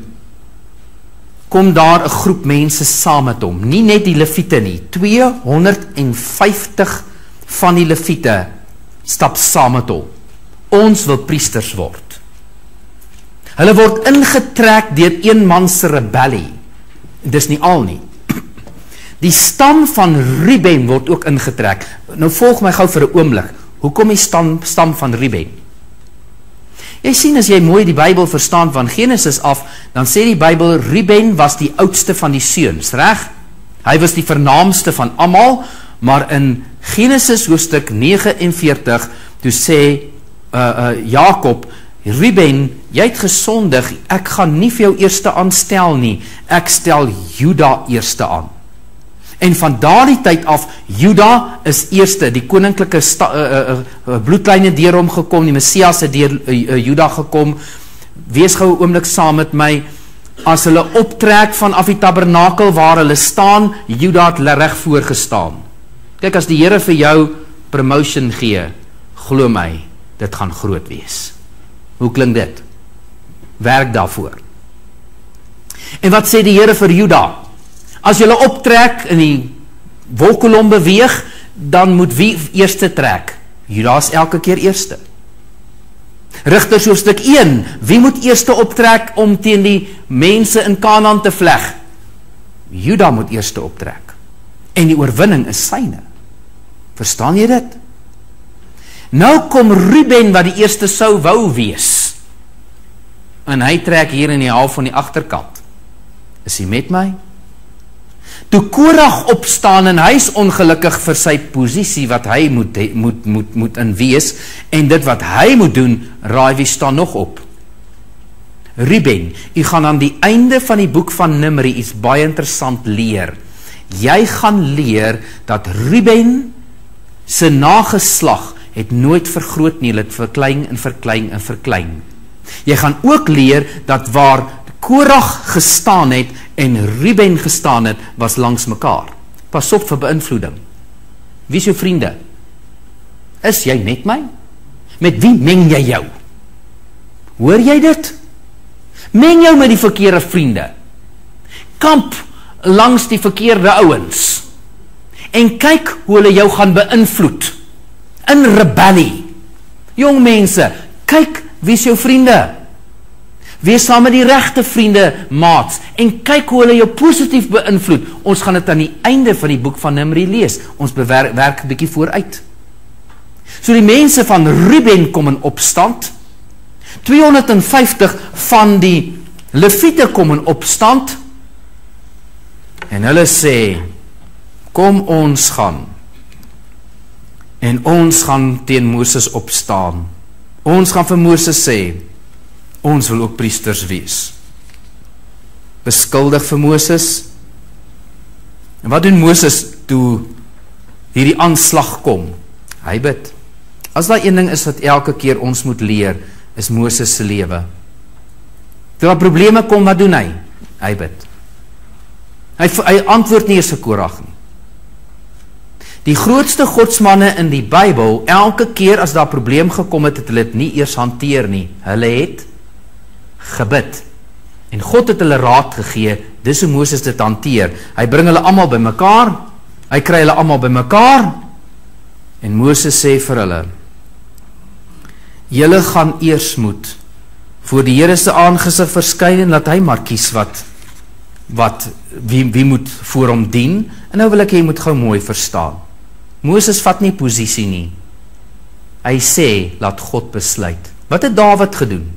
kom daar 'n groep mense saam met hom, nie net die leviete nie, 250 van die leviete stap saam met hom. Ons wil priesters word. Hulle word ingetrek deur een man se rebellie. Dis nie al nie. Die stam van Ruben word ook ingetrek. Nou volg my gou vir 'n oomblik. Hoekom die stam stam van Ruben? Jy sien as jy mooi die Bybel verstaan van Genesis af, dan sê die Bybel Ruben was die oudste van die seuns, reg? Hy was die vernaamste van almal, maar in Genesis hoofstuk 49 toe sê uh uh Jakob, Ruben, jy het gesondig. Ek gaan nie vir jou eerste aanstel nie. Ek stel Juda eerste aan. En van daardie tyd af Juda is eerste, die koninklike uh, uh, uh, bloedlyne deur hom gekom, die Messias het deur uh, uh, Juda gekom. Wees gou 'n oomblik saam met my. As hulle optrek van af die tabernakel waar hulle staan, Juda het reg voor gestaan. Kyk as die Here vir jou promotion gee, glo my, dit gaan groot wees. Hoe klink dit? Werk daarvoor. En wat sê die Here vir Juda? As jy optrek in die wolkkolom beweeg, dan moet wie eerste trek? Juda is elke keer eerste. Rigters hoofstuk 1, wie moet eerste optrek om teen die mense in Kanaan te vleg? Juda moet eerste optrek. En die oorwinning is syne. Verstaan jy dit? Nou kom Ruben wat die eerste sou wou wees. En hy trek hier in die half van die agterkant. Is hy met my? Toe Korag opstaan en hy's ongelukkig vir sy posisie wat hy moet moet moet moet in wees en dit wat hy moet doen, raai wie staan nog op? Ruben, u gaan aan die einde van die boek van Numeri iets baie interessant leer. Jy gaan leer dat Ruben se nageslag het nooit vergroot nie, dit verklein en verklein en verklein. Jy gaan ook leer dat waar Korag gestaan het en Ruben gestaan het, was langs mekaar. Pas op vir beïnvloeding. Wie is jou vriende? Is jy met my? Met wie meng jy jou? Hoor jy dit? Meng jou met die verkeerde vriende. Kamp langs die verkeerde ouens. En kyk hoe hulle jou gaan beïnvloed. In rebellie. Jong mense, kyk wie is jou vriende? Wees saam met die regte vriende, maats en kyk hoe hulle jou positief beïnvloed. Ons gaan dit aan die einde van die boek van Numeri lees. Ons bewerk 'n bietjie vooruit. So die mense van Ruben kom in opstand. 250 van die Lewiete kom in opstand. En hulle sê: "Kom ons gaan." En ons gaan teen Moses opstaan. Ons gaan vir Moses sê: ons wil ook priesters wees. Beskuldig vir Moses. En wat doen Moses toe hierdie aanslag kom? Hy bid. As daar een ding is wat elke keer ons moet leer, is Moses se lewe. Toe daar probleme kom, wat doen hy? Hy bid. Hy hy antwoord nie eens vir Korag nie. Die grootste godsmanne in die Bybel, elke keer as daar probleem gekom het, het hulle dit nie eers hanteer nie. Hulle het gebid. En God het hulle raad gegee, dis hoe Moses dit hanteer. Hy bring hulle almal bymekaar. Hy kry hulle almal bymekaar. En Moses sê vir hulle: "Julle gaan eers moet voor die Here se aangesig verskyn en laat hy maar kies wat wat wie wie moet voor hom dien." En nou wil ek hê jy moet gou mooi verstaan. Moses vat nie posisie nie. Hy sê laat God besluit. Wat het Dawid gedoen?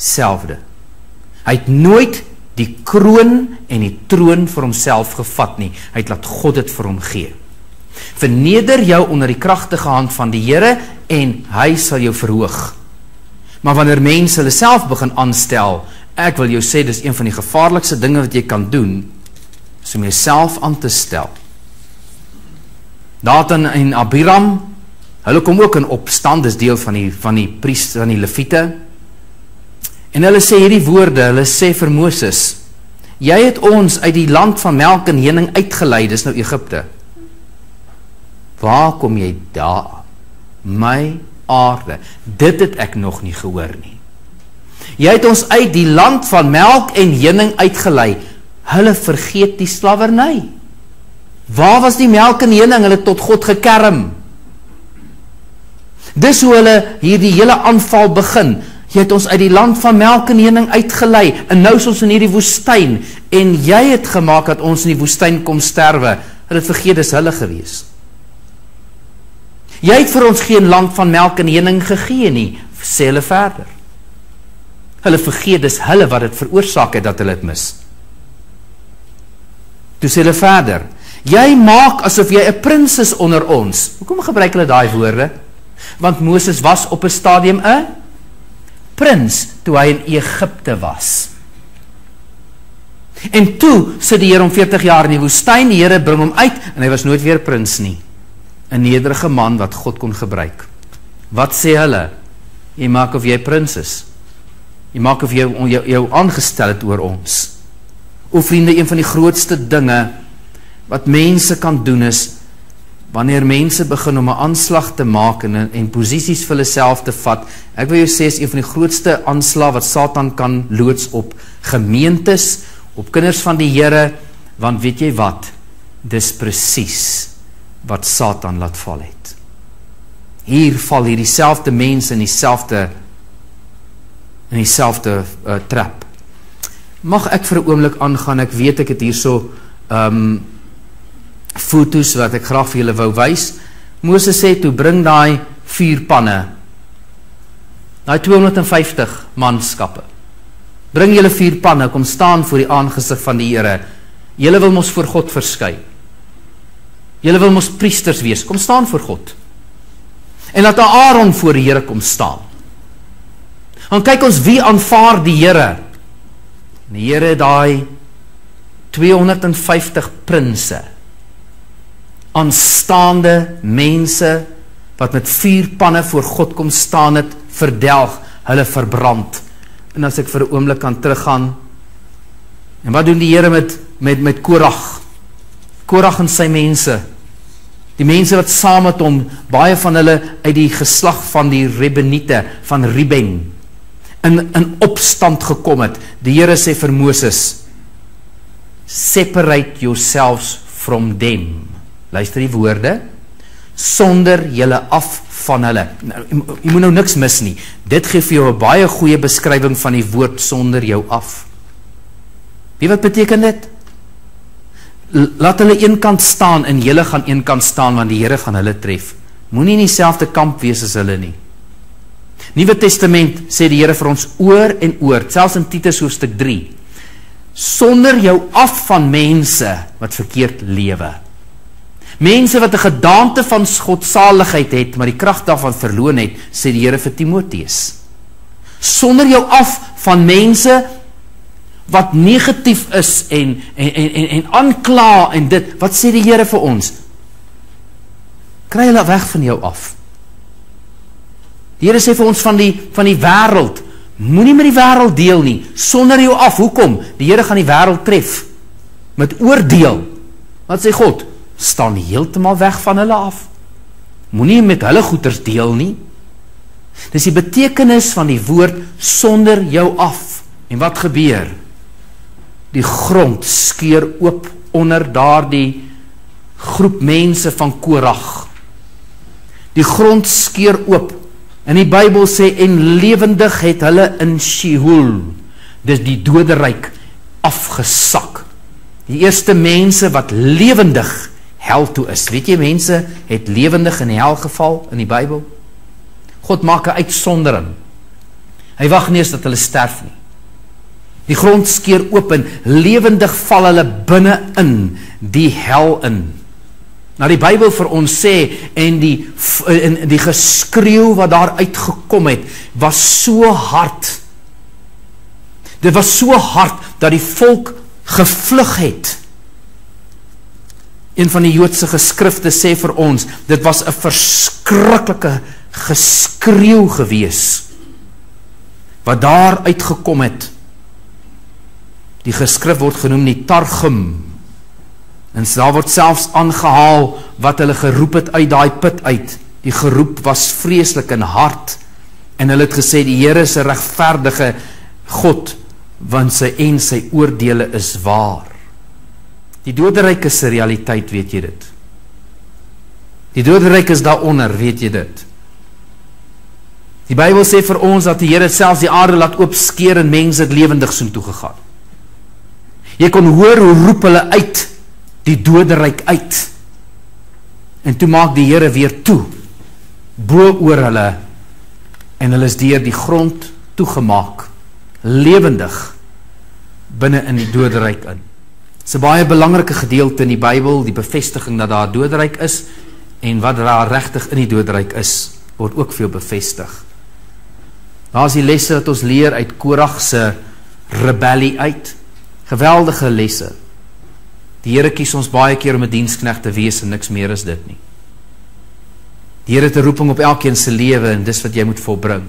selfde. Hy het nooit die kroon en die troon vir homself gevat nie. Hy het laat God dit vir hom gee. Verneder jou onder die kragtige hand van die Here en hy sal jou verhoog. Maar wanneer mense hulle self begin aanstel, ek wil jou sê dis een van die gevaarlikste dinge wat jy kan doen, is om jouself aan te stel. Datan en Abiram, hulle kom ook in opstand, dis deel van die van die priester van die leviete. En hulle sê hierdie woorde, hulle sê vir Moses: "Jy het ons uit die land van melk en honing uitgelei, dis nou Egipte. Waar kom jy daar? My aarde. Dit het ek nog nie gehoor nie. Jy het ons uit die land van melk en honing uitgelei. Hulle vergeet die slawerny. Waar was die melk en honing? Hulle tot God gekerm. Dis hoe hulle hierdie hele aanval begin. Jy het ons uit die land van melk en honing uitgelei en nou is ons in hierdie woestyn en jy het gemaak dat ons in die woestyn kom sterwe. Hulle het vergeet dis hulle gewees. Jy het vir ons geen land van melk en honing gegee nie, sê hulle verder. Hulle vergeet dis hulle wat dit veroorsaak het dat hulle dit mis. Toe sê hulle verder: "Jy maak asof jy 'n prins is onder ons." Hoekom gebruik hulle daai woorde? Want Moses was op 'n stadium 'n prins toe hy in Egipte was. En toe sit die Here hom 40 jaar in die woestyn, die Here bring hom uit en hy was nooit weer prins nie. 'n Nederige man wat God kon gebruik. Wat sê hulle? Jy maak of jy prins is. Jy maak of jy jou, jou aangestel het oor ons. O vriende, een van die grootste dinge wat mense kan doen is wanneer mense begin om 'n aanslag te maak en en posisies vir hulle te vat. Ek wil jou sê is een van die grootste aanslae wat Satan kan loods op gemeentes, op kinders van die Here, want weet jy wat? Dis presies wat Satan laat val het. Hier val hierdie selfde mense in dieselfde in dieselfde uh, trap. Mag ek vir 'n oomblik aangaan? Ek weet ek het hierso ehm um, fotos wat ek graag vir julle wou wys. Moses sê toe bring daai vier panne. Daai 250 manskappe. Bring julle vier panne, kom staan voor die aangesig van die Here. Julle wil mos voor God verskyn. Julle wil mos priesters wees. Kom staan voor God. En laat Aaron voor die Here kom staan. Dan kyk ons wie aanvaar die Here. En die Here daai 250 prinse aanstaande mense wat met vuur panne voor God kom staan het verdelg hulle verbrand en as ek vir 'n oomblik kan teruggaan en wat doen die Here met met met Korag Korag en sy mense die mense wat saam met hom baie van hulle uit die geslag van die Rebeniete van Reuben in in opstand gekom het. Die Here sê vir Moses: "Separate yourselves from them." Luister die woorde: "Sonder julle af van hulle." Nou, jy moet nou niks mis nie. Dit gee vir jou 'n baie goeie beskrywing van die woord sonder jou af. Wie wat beteken dit? Laat hulle eenkant staan en julle gaan eenkant staan want die Here gaan hulle tref. Moenie in dieselfde kamp wees as hulle nie. Nuwe Testament sê die Here vir ons oor en oor, selfs in Titus hoofstuk 3. Sonder jou af van mense wat verkeerd lewe. Mense wat 'n gedaante van godsaligheid het, maar die krag daarvan verloon het, sê die Here vir Timoteus. Sonder jou af van mense wat negatief is en en en en aankla en dit, wat sê die Here vir ons? Kry hulle weg van jou af. Die Here sê vir ons van die van die wêreld, moenie met die wêreld deel nie sonder jou af. Hoekom? Die Here gaan die wêreld tref met oordeel. Wat sê God? Staan heeltemal weg van hulle af. Moenie met hulle goeders deel nie. Dis die betekenis van die woord sonder jou af. En wat gebeur? Die grond skeur oop onder daardie groep mense van Korag. Die grond skeur oop In die Bybel sê en lewendig het hulle in Sheol, dis die doderyk afgesak. Die eerste mense wat lewendig hel toe is. Weet jy mense het lewendig in die hel geval in die Bybel? God maak 'n uitsondering. Hy wag nie eens dat hulle sterf nie. Die grond skeur oop en lewendig val hulle binne in die hel in. Nou die Bybel vir ons sê en die in die geskreeu wat daar uitgekom het was so hard. Dit was so hard dat die volk gevlug het. Een van die Joodse geskrifte sê vir ons, dit was 'n verskriklike geskreeu gewees wat daar uitgekom het. Die geskrif word genoem die Targum En daar word selfs aangehaal wat hulle geroep het uit daai put uit. Die geroep was vreeslik en hard. En hulle het gesê die Here is 'n regverdige God want sy en sy oordeele is waar. Die doderyk is 'n realiteit, weet jy dit? Die doderyk is daaronder, weet jy dit? Die Bybel sê vir ons dat die Here selfs die aarde laat oopskeer en mense het lewendig so toe gegaan. Jy kon hoor hoe roep hulle uit die doderyk uit. En toe maak die Here weer toe bo oor hulle en hulle is deur die grond toegemaak lewendig binne in die doderyk in. Dit's 'n baie belangrike gedeelte in die Bybel, die bevestiging dat daar doderyk is en wat daar regtig in die doderyk is, word ook veel bevestig. Daar's die lesse wat ons leer uit Korag se rebellie uit. Geweldige lesse. Die Here kies ons baie keer om 'n diensknegt te wees en niks meer is dit nie. Die Here het 'n roeping op elkeen se lewe en dis wat jy moet volbring.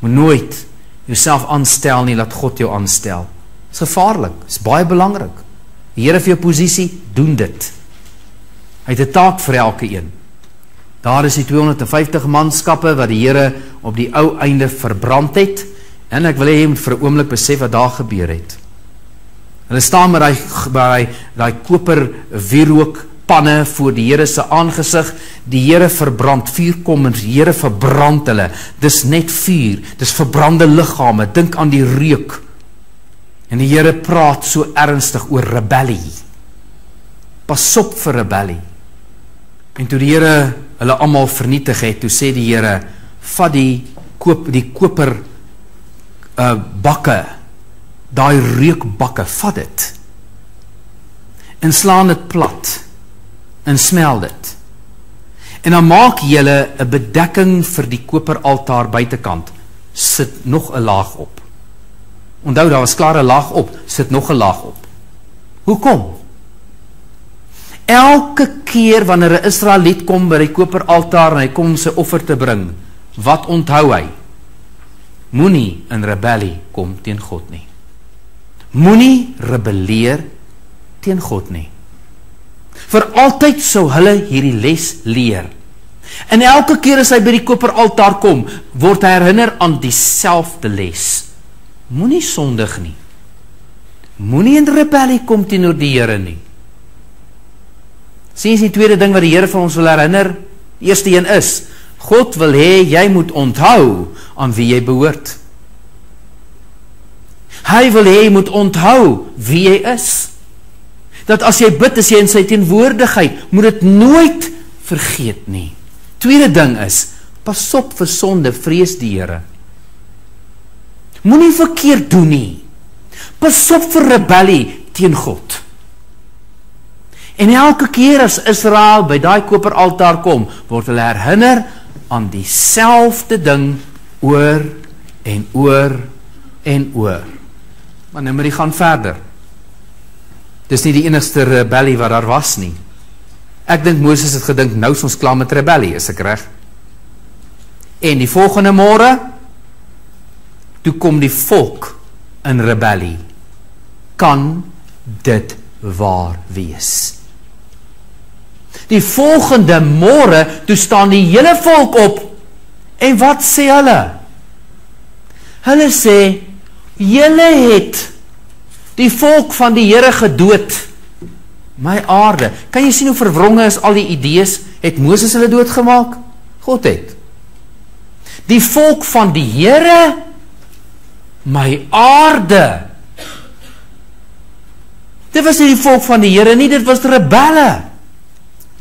Moet nooit jouself aanstel nie, laat God jou aanstel. Dit is gevaarlik, dit is baie belangrik. Die Here vir jou posisie, doen dit. Hy het 'n taak vir elke een. Daar is die 250 manskappe wat die Here op die ou einde verbrand het en ek wil hê jy moet vir 'n oomblik besef wat daar gebeur het. Hulle staan met daai by daai koper wierook panne voor die Here se aangesig. Die Here verbrand vuur kom en die Here verbrand hulle. Dis net vuur. Dis verbrande liggame. Dink aan die reuk. En die Here praat so ernstig oor rebellie. Pas op vir rebellie. En toe die Here hulle almal vernietig het, toe sê die Here, vat die koop die koper uh bakke, daai reukbakke, vat dit. En slaan dit plat en smel dit. En dan maak jy 'n bedekking vir die koperaltaar buitekant. Sit nog 'n laag op. Onthou daar was klaar 'n laag op, sit nog 'n laag op. Hoekom? Elke keer wanneer 'n Israeliet kom by die koperaltaar en hy kom sy offer te bring, wat onthou hy? Moenie in rebellie kom teen God nie. Moenie rebelleer teen God nie. Vir altyd sou hulle hierdie les leer. En elke keer as hy by die koperaltaar kom, word hy herinner aan dieselfde les. Moenie sondig nie. Moenie in rebellie kom teenoor die Here nie. Sien jy die tweede ding wat die Here vir ons wil herinner? Die eerste een is: God wil hê jy moet onthou aan wie jy behoort. Hy wil hê jy moet onthou wie jy is dat as jy bid as jy in sy teenwoordigheid, moet dit nooit vergeet nie. Tweede ding is, pas op vir sonde, vrees die Here. Moenie verkeerd doen nie. Pas op vir rebellie teen God. En elke keer as Israel by daai koperaltaar kom, word hulle herinner aan dieselfde ding oor en oor en oor. Maar moet jy gaan verder. Dis nie die enigste rebellie wat daar was nie. Ek dink Moses het gedink nou is ons klaar met rebellie, is ek reg? En die volgende môre toe kom die volk in rebellie. Kan dit waar wees? Die volgende môre toe staan die hele volk op en wat sê hulle? Hulle sê julle het die volk van die Here gedood. My aarde, kan jy sien hoe verwronge is al die idees? Het Moses hulle doodgemaak? God het. Die volk van die Here my aarde. Dit was nie die volk van die Here nie, dit was rebelle.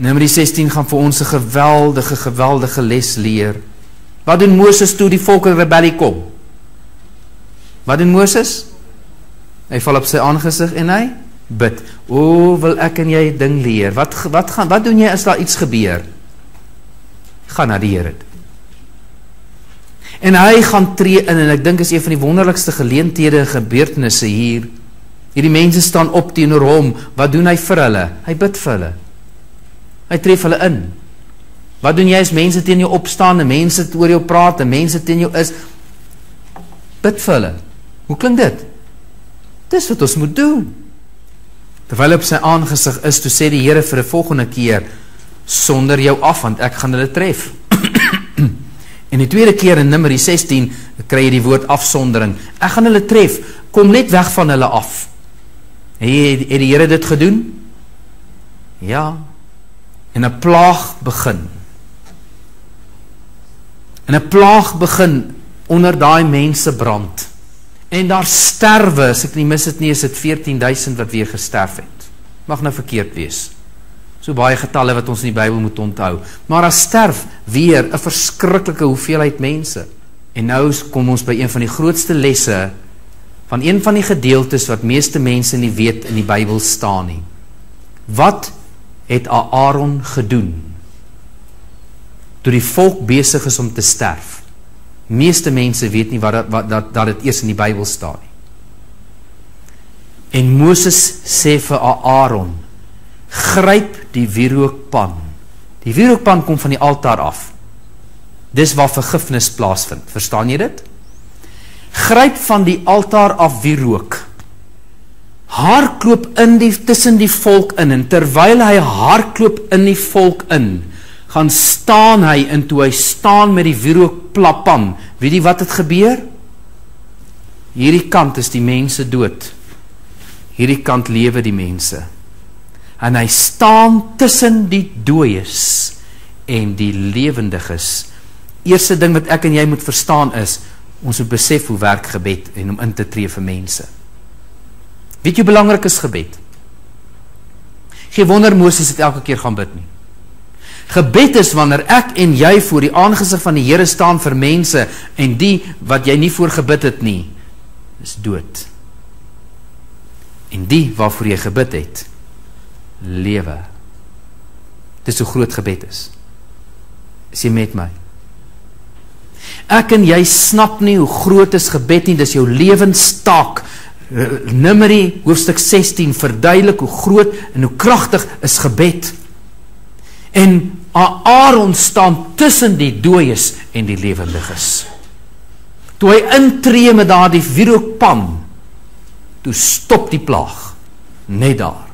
Nummer 16 gaan vir ons 'n geweldige geweldige les leer. Wat doen Moses toe die volk in rebellie kom? Wat doen Moses? Hy val op sy aangesig en hy bid. O, wil ek en jy 'n ding leer. Wat wat gaan wat doen jy as daar iets gebeur? Gaan na die Here. En hy gaan tree in en ek dink is een van die wonderlikste geleenthede en gebeurtenisse hier. Hierdie mense staan op teenoor hom. Wat doen hy vir hulle? Hy bid vir hulle. Hy tref hulle in. Wat doen jy as mense teen jou opstaan en mense oor jou praat en mense teen jou is? Bid vir hulle. Hoe klink dit? Dis wat ons moet doen. Terwyl op sy aangesig is, toe sê die Here vir 'n volgende keer sonder jou af want ek gaan hulle tref. En die tweede keer in Numeri 16 kry jy die woord afsondering. Ek gaan hulle tref. Kom net weg van hulle af. Het, het die Here dit gedoen? Ja. En 'n plaag begin. En 'n plaag begin onder daai mense brand. En daar sterwe, as ek nie mis dit nie, is dit 14000 wat weer gesterf het. Mag nou verkeerd wees. So baie getalle wat ons in die Bybel moet onthou. Maar as sterf weer 'n verskriklike hoeveelheid mense. En nou kom ons by een van die grootste lesse van een van die gedeeltes wat meeste mense nie weet in die Bybel staan nie. Wat het Aaron gedoen? Toe die volk besig is om te sterf. Meeste mense weet nie wat wat dat dat dit eers in die Bybel staan nie. En Moses sê vir Aaron: "Gryp die wierookpan. Die wierookpan kom van die altaar af. Dis waar vergifnis plaasvind. Verstaan jy dit? Gryp van die altaar af wierook. Hardloop in die tussen die volk in en terwyl hy hardloop in die volk in, gaan staan hy in toe hy staan met die wierookpan. Weet jy wat het gebeur? Hierdie kant is die mense dood. Hierdie kant lewe die mense en hy staan tussen die dooies en die lewendiges. Eerste ding wat ek en jy moet verstaan is ons moet besef hoe werk gebed en om in te tree vir mense. Weet jy hoe belangrik is gebed? Geen wonder Moses het elke keer gaan bid nie. Gebed is wanneer ek en jy voor die aangesig van die Here staan vir mense en die wat jy nie voor gebid het nie is dood. En die waarvoor jy gebid het lewe. Dis so groot gebed is. Is jy met my? Ek en jy snap nie hoe groot is gebed nie, dis jou lewenstaak. Numeri hoofstuk 16 verduidelik hoe groot en hoe kragtig is gebed. En Aaron staan tussen die dooies en die lewendiges. Toe hy intree met daardie wierookpan, toe stop die plaag net daar.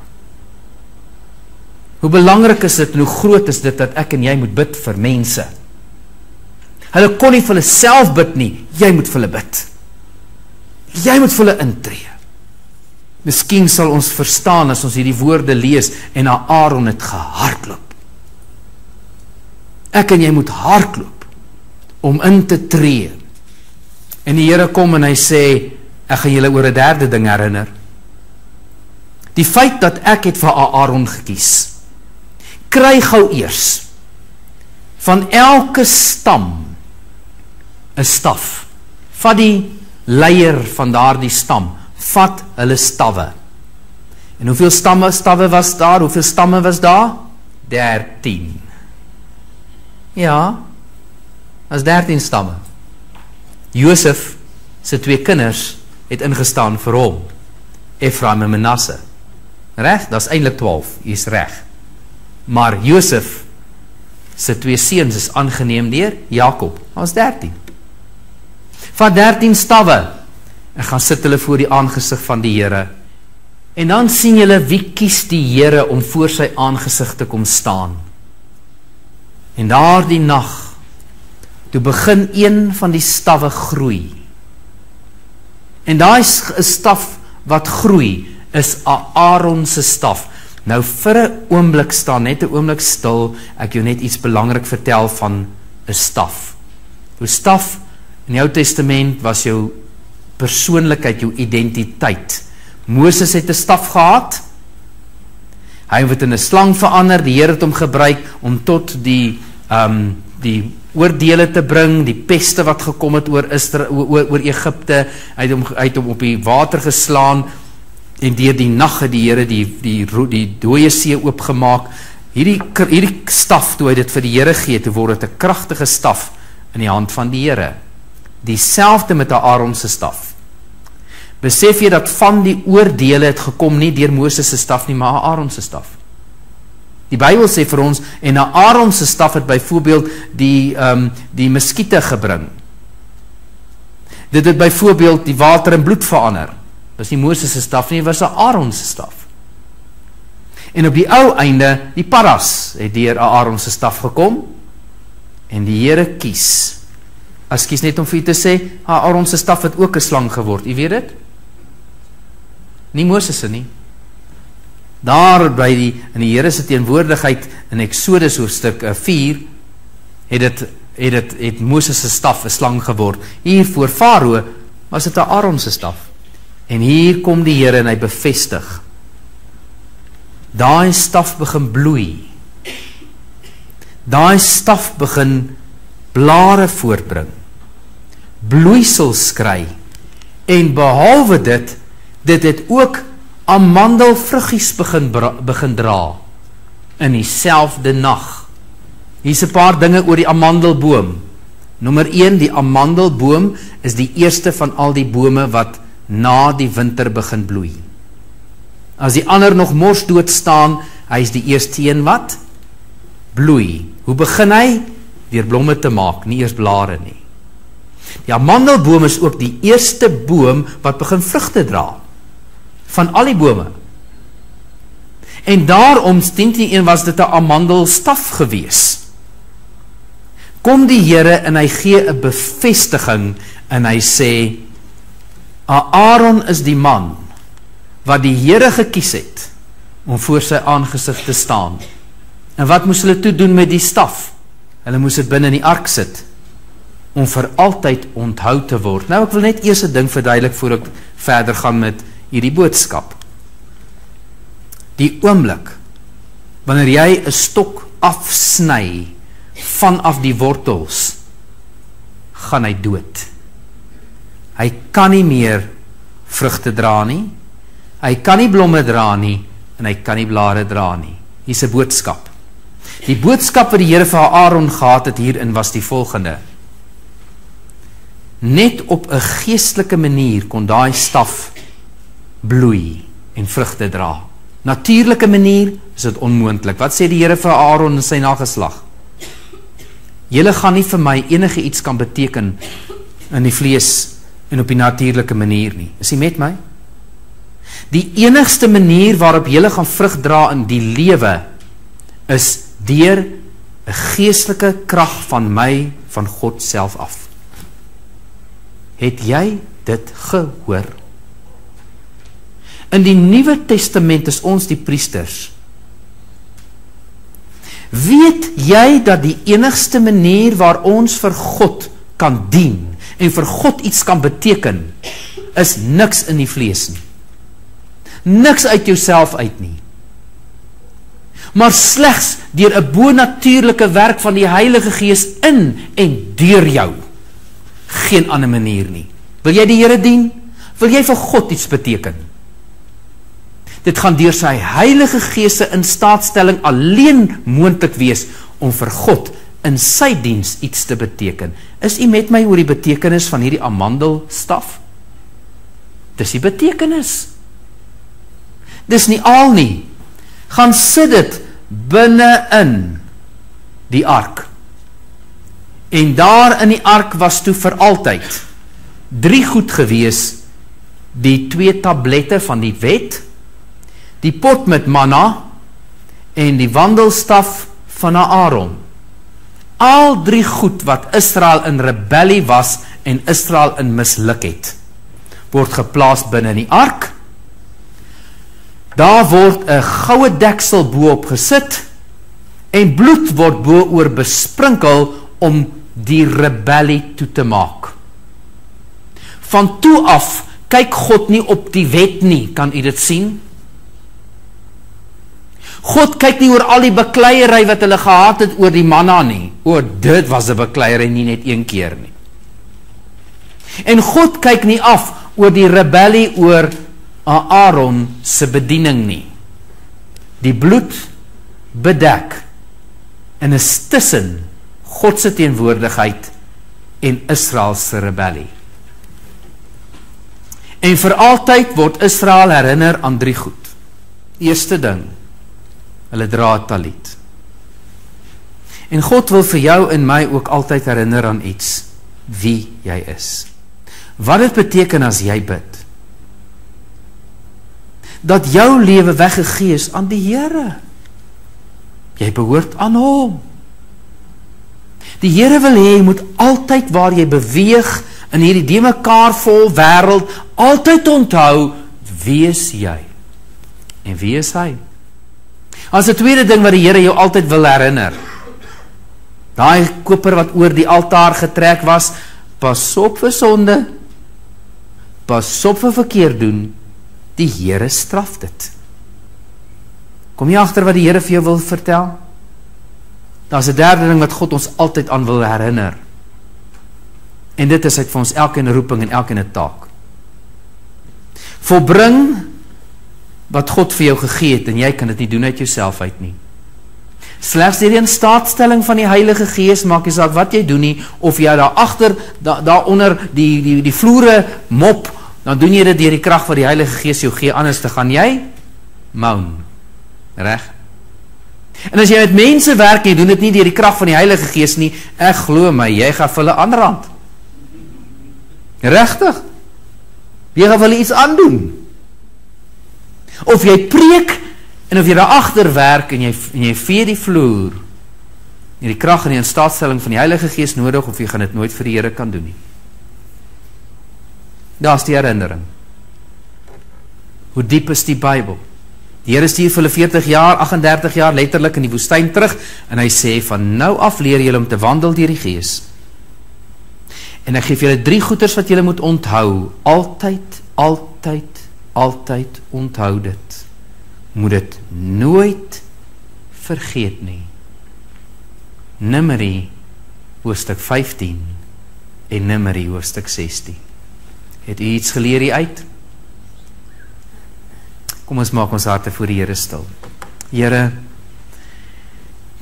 Hoe belangrik is dit en hoe groot is dit dat ek en jy moet bid vir mense? Hulle kon nie vir hulle self bid nie, jy moet vir hulle bid. Jy moet vir hulle intree. Miskien sal ons verstaan as ons hierdie woorde lees en na Aaron het gehardloop. Ek en jy moet hardloop om in te tree. En die Here kom en hy sê ek gaan julle oor 'n derde ding herinner. Die feit dat ek het vir Aaron gekies kry gou eers van elke stam 'n staf. Vat die leier van daardie stam, vat hulle stawwe. En hoeveel stamme stawwe was daar? Hoeveel stamme was daar? 13. Ja. As 13 stamme. Josef se twee kinders het ingestaan vir hom. Efraim en Manasse. Reg? Dit's eintlik 12. Jy's reg. Maar Josef se twee seuns is aangeneem deur Jakob. Ons 13. Van 13 stawwe. En gaan sit hulle voor die aangesig van die Here. En dan sien julle wie kies die Here om voor sy aangesig te kom staan. En daardie nag toe begin een van die stawwe groei. En daai staf wat groei is Aaron se staf. Nou vir 'n oomblik staan net 'n oomblik stil. Ek jou net iets belangrik vertel van 'n staf. 'n Staf in die Ou Testament was jou persoonlikheid, jou identiteit. Moses het 'n staf gehad. Hy het in 'n slang verander. Die Here het hom gebruik om tot die ehm um, die oordeele te bring, die peste wat gekom het oor Israel oor, oor Egipte. Hy het hom hy het hom op die water geslaan en deur die nag het die Here die die die, dooie see oopgemaak. Hierdie hierdie staf toe hy dit vir die Here gee, toe word dit 'n kragtige staf in die hand van die Here. Dieselfde met Aaron se staf. Besef jy dat van die oordeele het gekom nie deur Moses se staf nie, maar Aaron se staf. Die Bybel sê vir ons en na Aaron se staf het byvoorbeeld die ehm um, die muskiete gebring. Dit het byvoorbeeld die water in bloed verander was nie Moses se staf nie, was Aaron se staf. En op die ou einde, die paras het deur Aaron se staf gekom en die Here kies. Askies net om vir u te sê, Aaron se staf het ook 'n slang geword. U weet dit? Nie Moses se nie. Daar by die in die Here se teenwoordigheid in Eksodus hoofstuk 4 eh, het dit het dit het Moses se staf 'n slang geword. Hier voor Farao was dit 'n Aaron se staf. En hier kom die Here en hy bevestig daai staf begin bloei. Daai staf begin blare voortbring. Bloeisels kry. En behalwe dit, dit het ook amandelvruggies begin begin dra in dieselfde nag. Hier's 'n paar dinge oor die amandelboom. Nommer 1, die amandelboom is die eerste van al die bome wat na die winter begin bloei. As die ander nog mors dood staan, hy's die eerste een wat bloei. Hoe begin hy? Deur blomme te maak, nie eers blare nie. Die amandelboom is ook die eerste boom wat begin vrugte dra van al die bome. En daarom steen die een was dit 'n amandelstaf gewees. Kom die Here en hy gee 'n bevestiging en hy sê Aaron is die man wat die Here gekies het om voor sy aangesig te staan. En wat moes hulle toe doen met die staf? Hulle moes dit binne in die ark sit om vir altyd onthou te word. Nou ek wil net eers 'n ding verduidelik voor ek verder gaan met hierdie boodskap. Die oomblik wanneer jy 'n stok afsny vanaf die wortels gaan hy dood. Hy kan nie meer vrugte dra nie. Hy kan nie blomme dra nie en hy kan nie blare dra nie. Hier's 'n boodskap. Die boodskap wat die Here vir Aaron gehad het hierin was die volgende: Net op 'n geestelike manier kon daai staf bloei en vrugte dra. Natuurlike manier is dit onmoontlik. Wat sê die Here vir Aaron en sy nageslag? Julle gaan nie vir my enige iets kan beteken in die vlees en op die natuurlike manier nie. Is jy met my? Die enigste manier waarop jy gaan vrug dra in die lewe is deur 'n geestelike krag van my van God self af. Het jy dit gehoor? In die Nuwe Testament is ons die priesters. Weet jy dat die enigste manier waar ons vir God kan dien en vir God iets kan beteken is niks in die vlees nie. Niks uit jouself uit nie. Maar slegs deur 'n bonatuurlike werk van die Heilige Gees in en deur jou. Geen ander manier nie. Wil jy die Here dien? Wil jy vir God iets beteken? Dit gaan deur sy Heilige Gees se instaatstelling alleen moontlik wees om vir God in sy diens iets te beteken. Is u met my oor die betekenis van hierdie amandelstaf? Dis die betekenis. Dis nie al nie. Gaan sit dit binne in die ark. En daar in die ark was toe vir altyd drie goed gewees die twee tablette van die wet die pot met manna en die wandelstaf van Aaron. Al drie goed wat Israel in rebellie was en Israel in misluk het, word geplaas binne in die ark. Daar word 'n goue deksel bo-op gesit en bloed word bo-oor besprinkel om die rebellie toe te maak. Van toe af kyk God nie op die wet nie, kan u dit sien? God kyk nie oor al die bekleierery wat hulle gehad het oor die manna nie. O, dit was 'n bekleierery nie net een keer nie. En God kyk nie af oor die rebellie oor Aaron se bediening nie. Die bloed bedek en is tussen God se teenwoordigheid en Israel se rebellie. En vir altyd word Israel herinner aan drie goed. Eerste ding, Hulle dra talit. En God wil vir jou en my ook altyd herinner aan iets wie jy is. Wat dit beteken as jy bid. Dat jou lewe weggegee is aan die Here. Jy behoort aan hom. Die Here wil hê jy moet altyd waar jy beweeg in hierdie de mekaar vol wêreld altyd onthou wie is jy? En wie is hy? As 'n tweede ding wat die Here jou altyd wil herinner. Daai koper wat oor die altaar getrek was, pas op vir sonde. Pas op vir verkeerd doen. Die Here straf dit. Kom jy agter wat die Here vir jou wil vertel? Daar's 'n derde ding wat God ons altyd aan wil herinner. En dit is hy vir ons elkeen 'n roeping en elkeen 'n taak. Volbring wat God vir jou gegee het en jy kan dit nie doen uit jouself uit nie. Slegs deur die instaatstelling van die Heilige Gees maak nie saak wat jy doen nie of jy daar agter daar daaronder die die die vloere mop, dan doen jy dit deur die krag wat die Heilige Gees jou gee anders te gaan jy moan. Reg? En as jy met mense werk, jy doen dit nie deur die krag van die Heilige Gees nie. Ek glo my, jy gaan vir hulle aanrand. Regtig? Jy gaan hulle iets aandoen. Of jy preek en of jy daar agter werk en jy en jy vee die vloer. Jy die krag en die instaatstelling van die Heilige Gees nodig of jy gaan dit nooit vir die Here kan doen nie. Daar's die herinnering. Hoe diep is die Bybel? Die Here stuur hulle 40 jaar, 38 jaar letterlik in die woestyn terug en hy sê van nou af leer julle om te wandel deur die Gees. En ek gee vir julle drie goeters wat julle moet onthou. Altyd, altyd, altyd onthou dit. Moet dit nooit vergeet nie. Numeri hoofstuk 15 en Numeri hoofstuk 16. Het u iets geleer uit? Kom ons maak ons harte voor die Here stil. Here,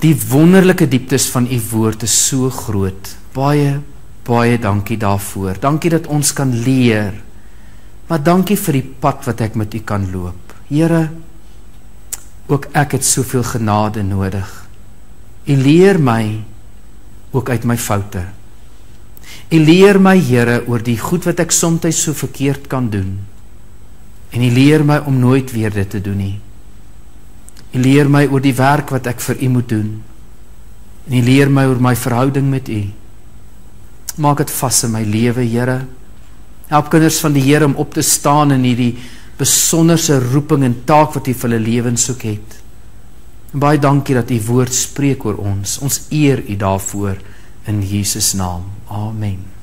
die wonderlike dieptes van u woord is so groot. Baie baie dankie daarvoor. Dankie dat ons kan leer. Maar dankie vir die pad wat ek met u kan loop. Here, ook ek het soveel genade nodig. U leer my ook uit my foute. U leer my, Here, oor die goed wat ek soms so verkeerd kan doen. En U leer my om nooit weer dit te doen nie. U leer my oor die werk wat ek vir U moet doen. En U leer my oor my verhouding met U. Maak dit vas in my lewe, Here. Help kinders van die Here om op te staan in hierdie besonderse roeping en taak wat U vir hulle lewens soek het. En baie dankie dat U woord spreek oor ons. Ons eer U daarvoor in Jesus naam. Amen.